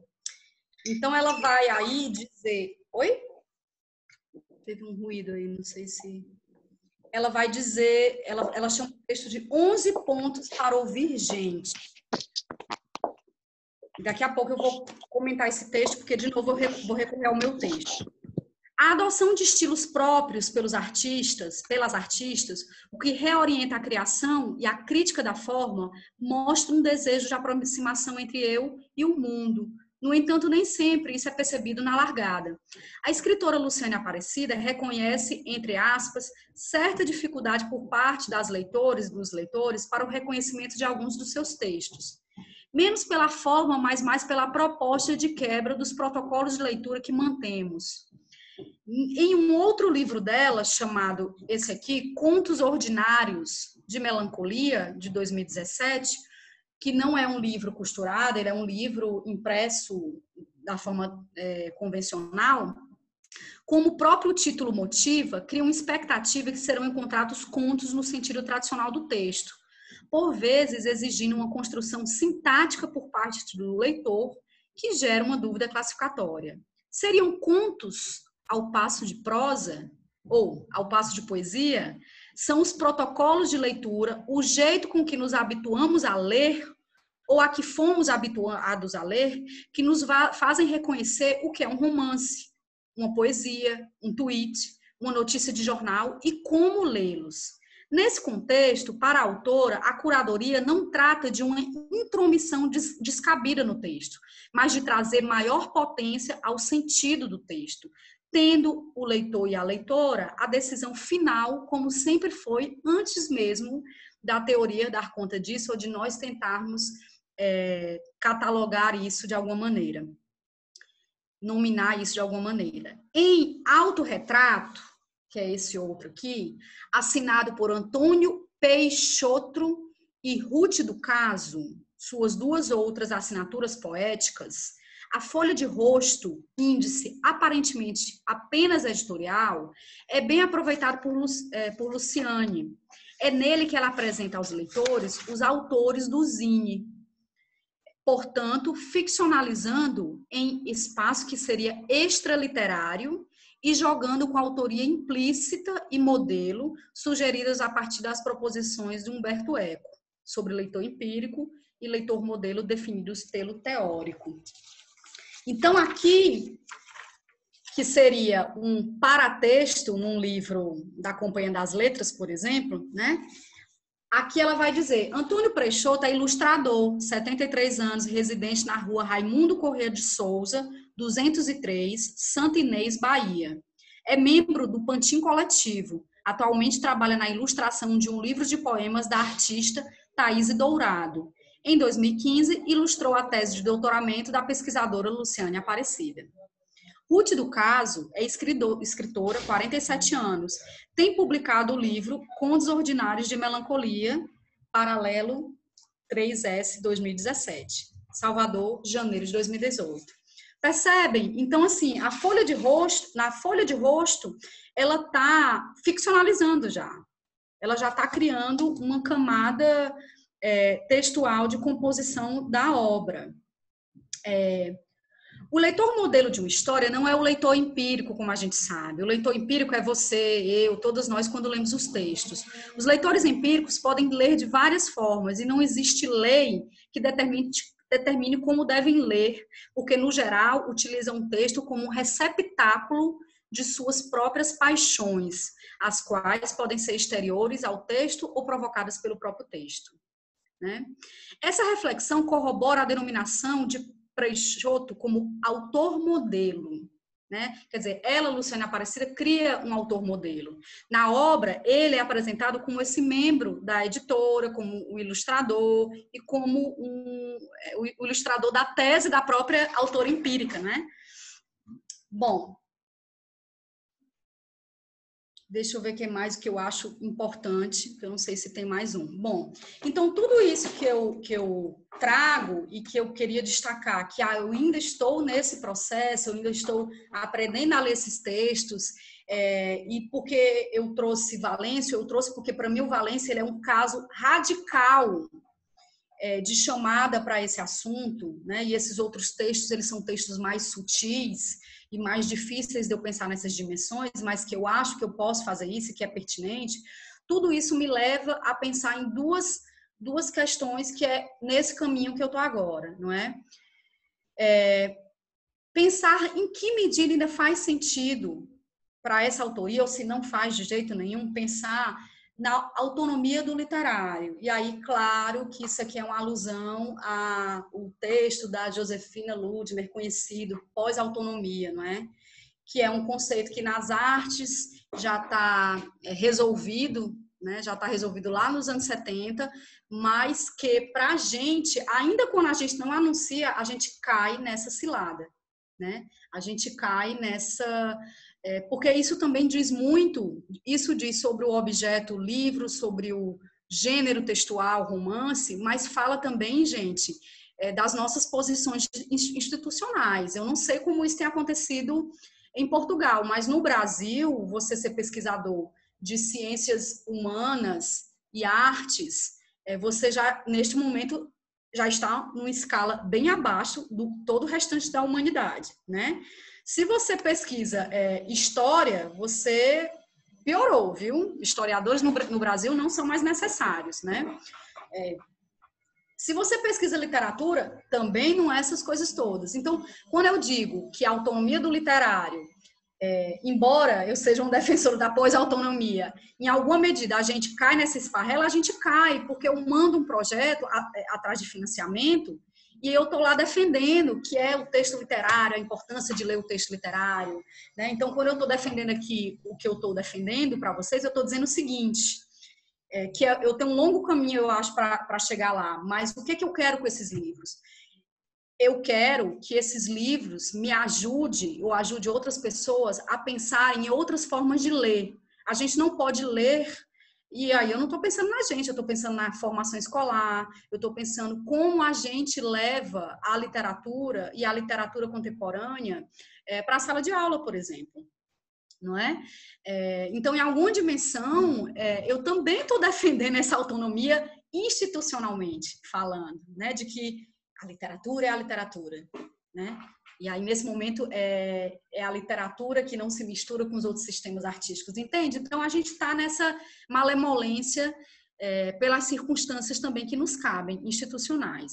Então ela vai aí dizer, oi? Teve um ruído aí, não sei se ela vai dizer, ela, ela chama o texto de 11 pontos para ouvir gente. Daqui a pouco eu vou comentar esse texto, porque de novo eu vou recorrer ao meu texto. A adoção de estilos próprios pelos artistas, pelas artistas, o que reorienta a criação e a crítica da forma, mostra um desejo de aproximação entre eu e o mundo, no entanto, nem sempre isso é percebido na largada. A escritora Luciane Aparecida reconhece, entre aspas, certa dificuldade por parte das leitores e dos leitores para o reconhecimento de alguns dos seus textos. Menos pela forma, mas mais pela proposta de quebra dos protocolos de leitura que mantemos. Em um outro livro dela, chamado esse aqui, Contos Ordinários de Melancolia, de 2017, que não é um livro costurado, ele é um livro impresso da forma é, convencional, como o próprio título motiva, cria uma expectativa que serão encontrados contos no sentido tradicional do texto, por vezes exigindo uma construção sintática por parte do leitor, que gera uma dúvida classificatória. Seriam contos ao passo de prosa ou ao passo de poesia? são os protocolos de leitura, o jeito com que nos habituamos a ler ou a que fomos habituados a ler, que nos fazem reconhecer o que é um romance. uma poesia, um tweet, uma notícia de jornal e como lê-los. Nesse contexto, para a autora, a curadoria não trata de uma intromissão descabida no texto, mas de trazer maior potência ao sentido do texto, tendo o leitor e a leitora a decisão final, como sempre foi, antes mesmo da teoria dar conta disso ou de nós tentarmos é, catalogar isso de alguma maneira, nominar isso de alguma maneira. Em autorretrato, que é esse outro aqui, assinado por Antônio Peixoto e Ruth do Caso, suas duas outras assinaturas poéticas, a folha de rosto, índice aparentemente apenas editorial, é bem aproveitado por, é, por Luciane. É nele que ela apresenta aos leitores os autores do Zine, portanto, ficcionalizando em espaço que seria extraliterário e jogando com autoria implícita e modelo sugeridas a partir das proposições de Humberto Eco sobre leitor empírico e leitor modelo definidos pelo teórico. Então, aqui, que seria um paratexto num livro da Companhia das Letras, por exemplo, né? Aqui ela vai dizer: Antônio Peixoto é ilustrador, 73 anos, residente na rua Raimundo Corrêa de Souza, 203, Santa Inês, Bahia. É membro do Pantim Coletivo. Atualmente trabalha na ilustração de um livro de poemas da artista Thaís Dourado. Em 2015, ilustrou a tese de doutoramento da pesquisadora Luciane Aparecida. Ruth do Caso é escritora, 47 anos. Tem publicado o livro Contos Ordinários de Melancolia, Paralelo 3S 2017. Salvador, janeiro de 2018. Percebem? Então, assim, a folha de rosto, na folha de rosto, ela está ficcionalizando já. Ela já está criando uma camada é, textual de composição da obra. É, o leitor modelo de uma história não é o leitor empírico, como a gente sabe. O leitor empírico é você, eu, todos nós, quando lemos os textos. Os leitores empíricos podem ler de várias formas e não existe lei que determine, determine como devem ler, porque, no geral, utilizam o texto como um receptáculo de suas próprias paixões, as quais podem ser exteriores ao texto ou provocadas pelo próprio texto. Né? Essa reflexão corrobora a denominação de Peixoto como autor modelo, né? Quer dizer, ela, Luciana Aparecida, cria um autor modelo. Na obra, ele é apresentado como esse membro da editora, como o ilustrador e como um, é, o ilustrador da tese da própria autora empírica, né? Bom, Deixa eu ver o que mais que eu acho importante, que eu não sei se tem mais um. Bom, então tudo isso que eu, que eu trago e que eu queria destacar, que ah, eu ainda estou nesse processo, eu ainda estou aprendendo a ler esses textos, é, e porque eu trouxe Valência, eu trouxe porque para mim o Valência ele é um caso radical é, de chamada para esse assunto, né? E esses outros textos eles são textos mais sutis e mais difíceis de eu pensar nessas dimensões, mas que eu acho que eu posso fazer isso que é pertinente, tudo isso me leva a pensar em duas, duas questões que é nesse caminho que eu estou agora, não é? é? Pensar em que medida ainda faz sentido para essa autoria, ou se não faz de jeito nenhum, pensar na autonomia do literário. E aí, claro que isso aqui é uma alusão ao texto da Josefina Ludmer, conhecido pós-autonomia, não é? Que é um conceito que nas artes já está é, resolvido, né? já está resolvido lá nos anos 70, mas que para a gente, ainda quando a gente não anuncia, a gente cai nessa cilada, né? A gente cai nessa é, porque isso também diz muito, isso diz sobre o objeto livro, sobre o gênero textual, romance, mas fala também, gente, é, das nossas posições institucionais. Eu não sei como isso tem acontecido em Portugal, mas no Brasil, você ser pesquisador de ciências humanas e artes, é, você já, neste momento, já está numa escala bem abaixo do todo o restante da humanidade, né? Se você pesquisa é, história, você piorou, viu? Historiadores no, no, Brasil não são mais necessários, né? É, se você pesquisa literatura, também não é essas coisas todas. Então, quando eu digo que a autonomia do literário é, embora eu seja um defensor da pós-autonomia, em alguma medida a gente cai nessa esparrela, a gente cai, porque eu mando um projeto a, é, atrás de financiamento e eu estou lá defendendo que é o texto literário, a importância de ler o texto literário. Né? Então, quando eu estou defendendo aqui o que eu estou defendendo para vocês, eu estou dizendo o seguinte, é, que é, eu tenho um longo caminho, eu acho, para chegar lá, mas o que, que eu quero com esses livros? eu quero que esses livros me ajude ou ajude outras pessoas a pensar em outras formas de ler. A gente não pode ler e aí eu não estou pensando na gente, eu estou pensando na formação escolar, eu estou pensando como a gente leva a literatura e a literatura contemporânea é, para a sala de aula, por exemplo. Não é? é então, em alguma dimensão, é, eu também estou defendendo essa autonomia institucionalmente falando, né? De que a literatura é a literatura, né? E aí, nesse momento, é, é a literatura que não se mistura com os outros sistemas artísticos, entende? Então, a gente está nessa malemolência é, pelas circunstâncias também que nos cabem, institucionais.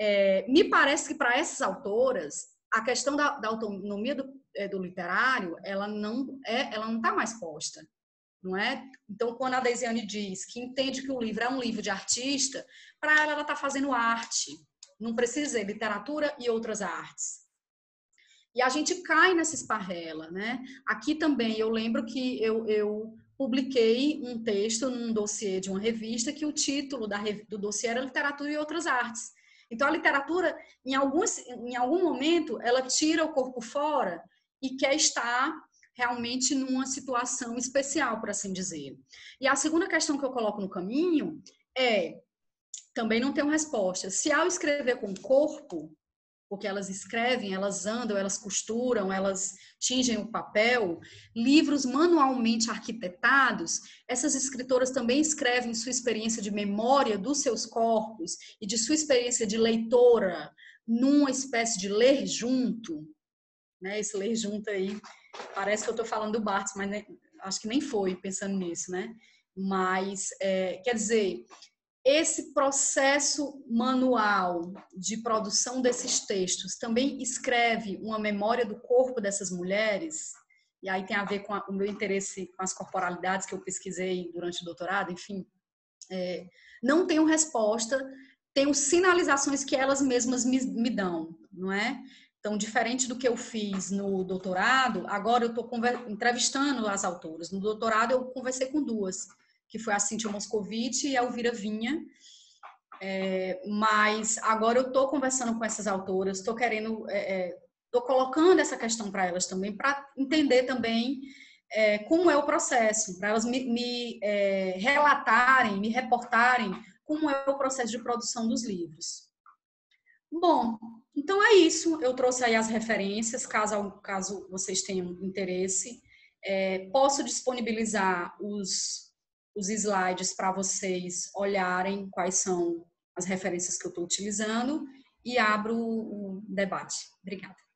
É, me parece que para essas autoras, a questão da, da autonomia do, é, do, literário, ela não é, ela não está mais posta, não é? Então, quando a Deisiane diz que entende que o livro é um livro de artista, para ela, ela está fazendo arte, não precisa dizer literatura e outras artes. E a gente cai nessa esparrela, né? Aqui também eu lembro que eu, eu publiquei um texto num dossiê de uma revista que o título da, do dossiê era Literatura e Outras Artes. Então a literatura, em, alguns, em algum momento, ela tira o corpo fora e quer estar realmente numa situação especial, por assim dizer. E a segunda questão que eu coloco no caminho é também não tenho resposta. Se ao escrever com o corpo, porque elas escrevem, elas andam, elas costuram, elas tingem o papel, livros manualmente arquitetados, essas escritoras também escrevem sua experiência de memória dos seus corpos e de sua experiência de leitora numa espécie de ler junto, né? Esse ler junto aí, parece que eu estou falando do Barthes, mas acho que nem foi pensando nisso, né? Mas, é, quer dizer, esse processo manual de produção desses textos também escreve uma memória do corpo dessas mulheres, e aí tem a ver com a, o meu interesse com as corporalidades que eu pesquisei durante o doutorado, enfim. É, não tenho resposta, tenho sinalizações que elas mesmas me, me dão, não é? Então, diferente do que eu fiz no doutorado, agora eu estou entrevistando as autoras. No doutorado, eu conversei com duas que foi a Cintia Moscovitch e a Elvira Vinha. É, mas agora eu estou conversando com essas autoras, estou querendo, estou é, é colocando essa questão para elas também, para entender também é, como é o processo, para elas me, me é, relatarem, me reportarem como é o processo de produção dos livros. Bom, então é isso. Eu trouxe aí as referências, caso, caso vocês tenham interesse. É, posso disponibilizar os, os slides para vocês olharem quais são as referências que eu estou utilizando e abro o debate. Obrigada.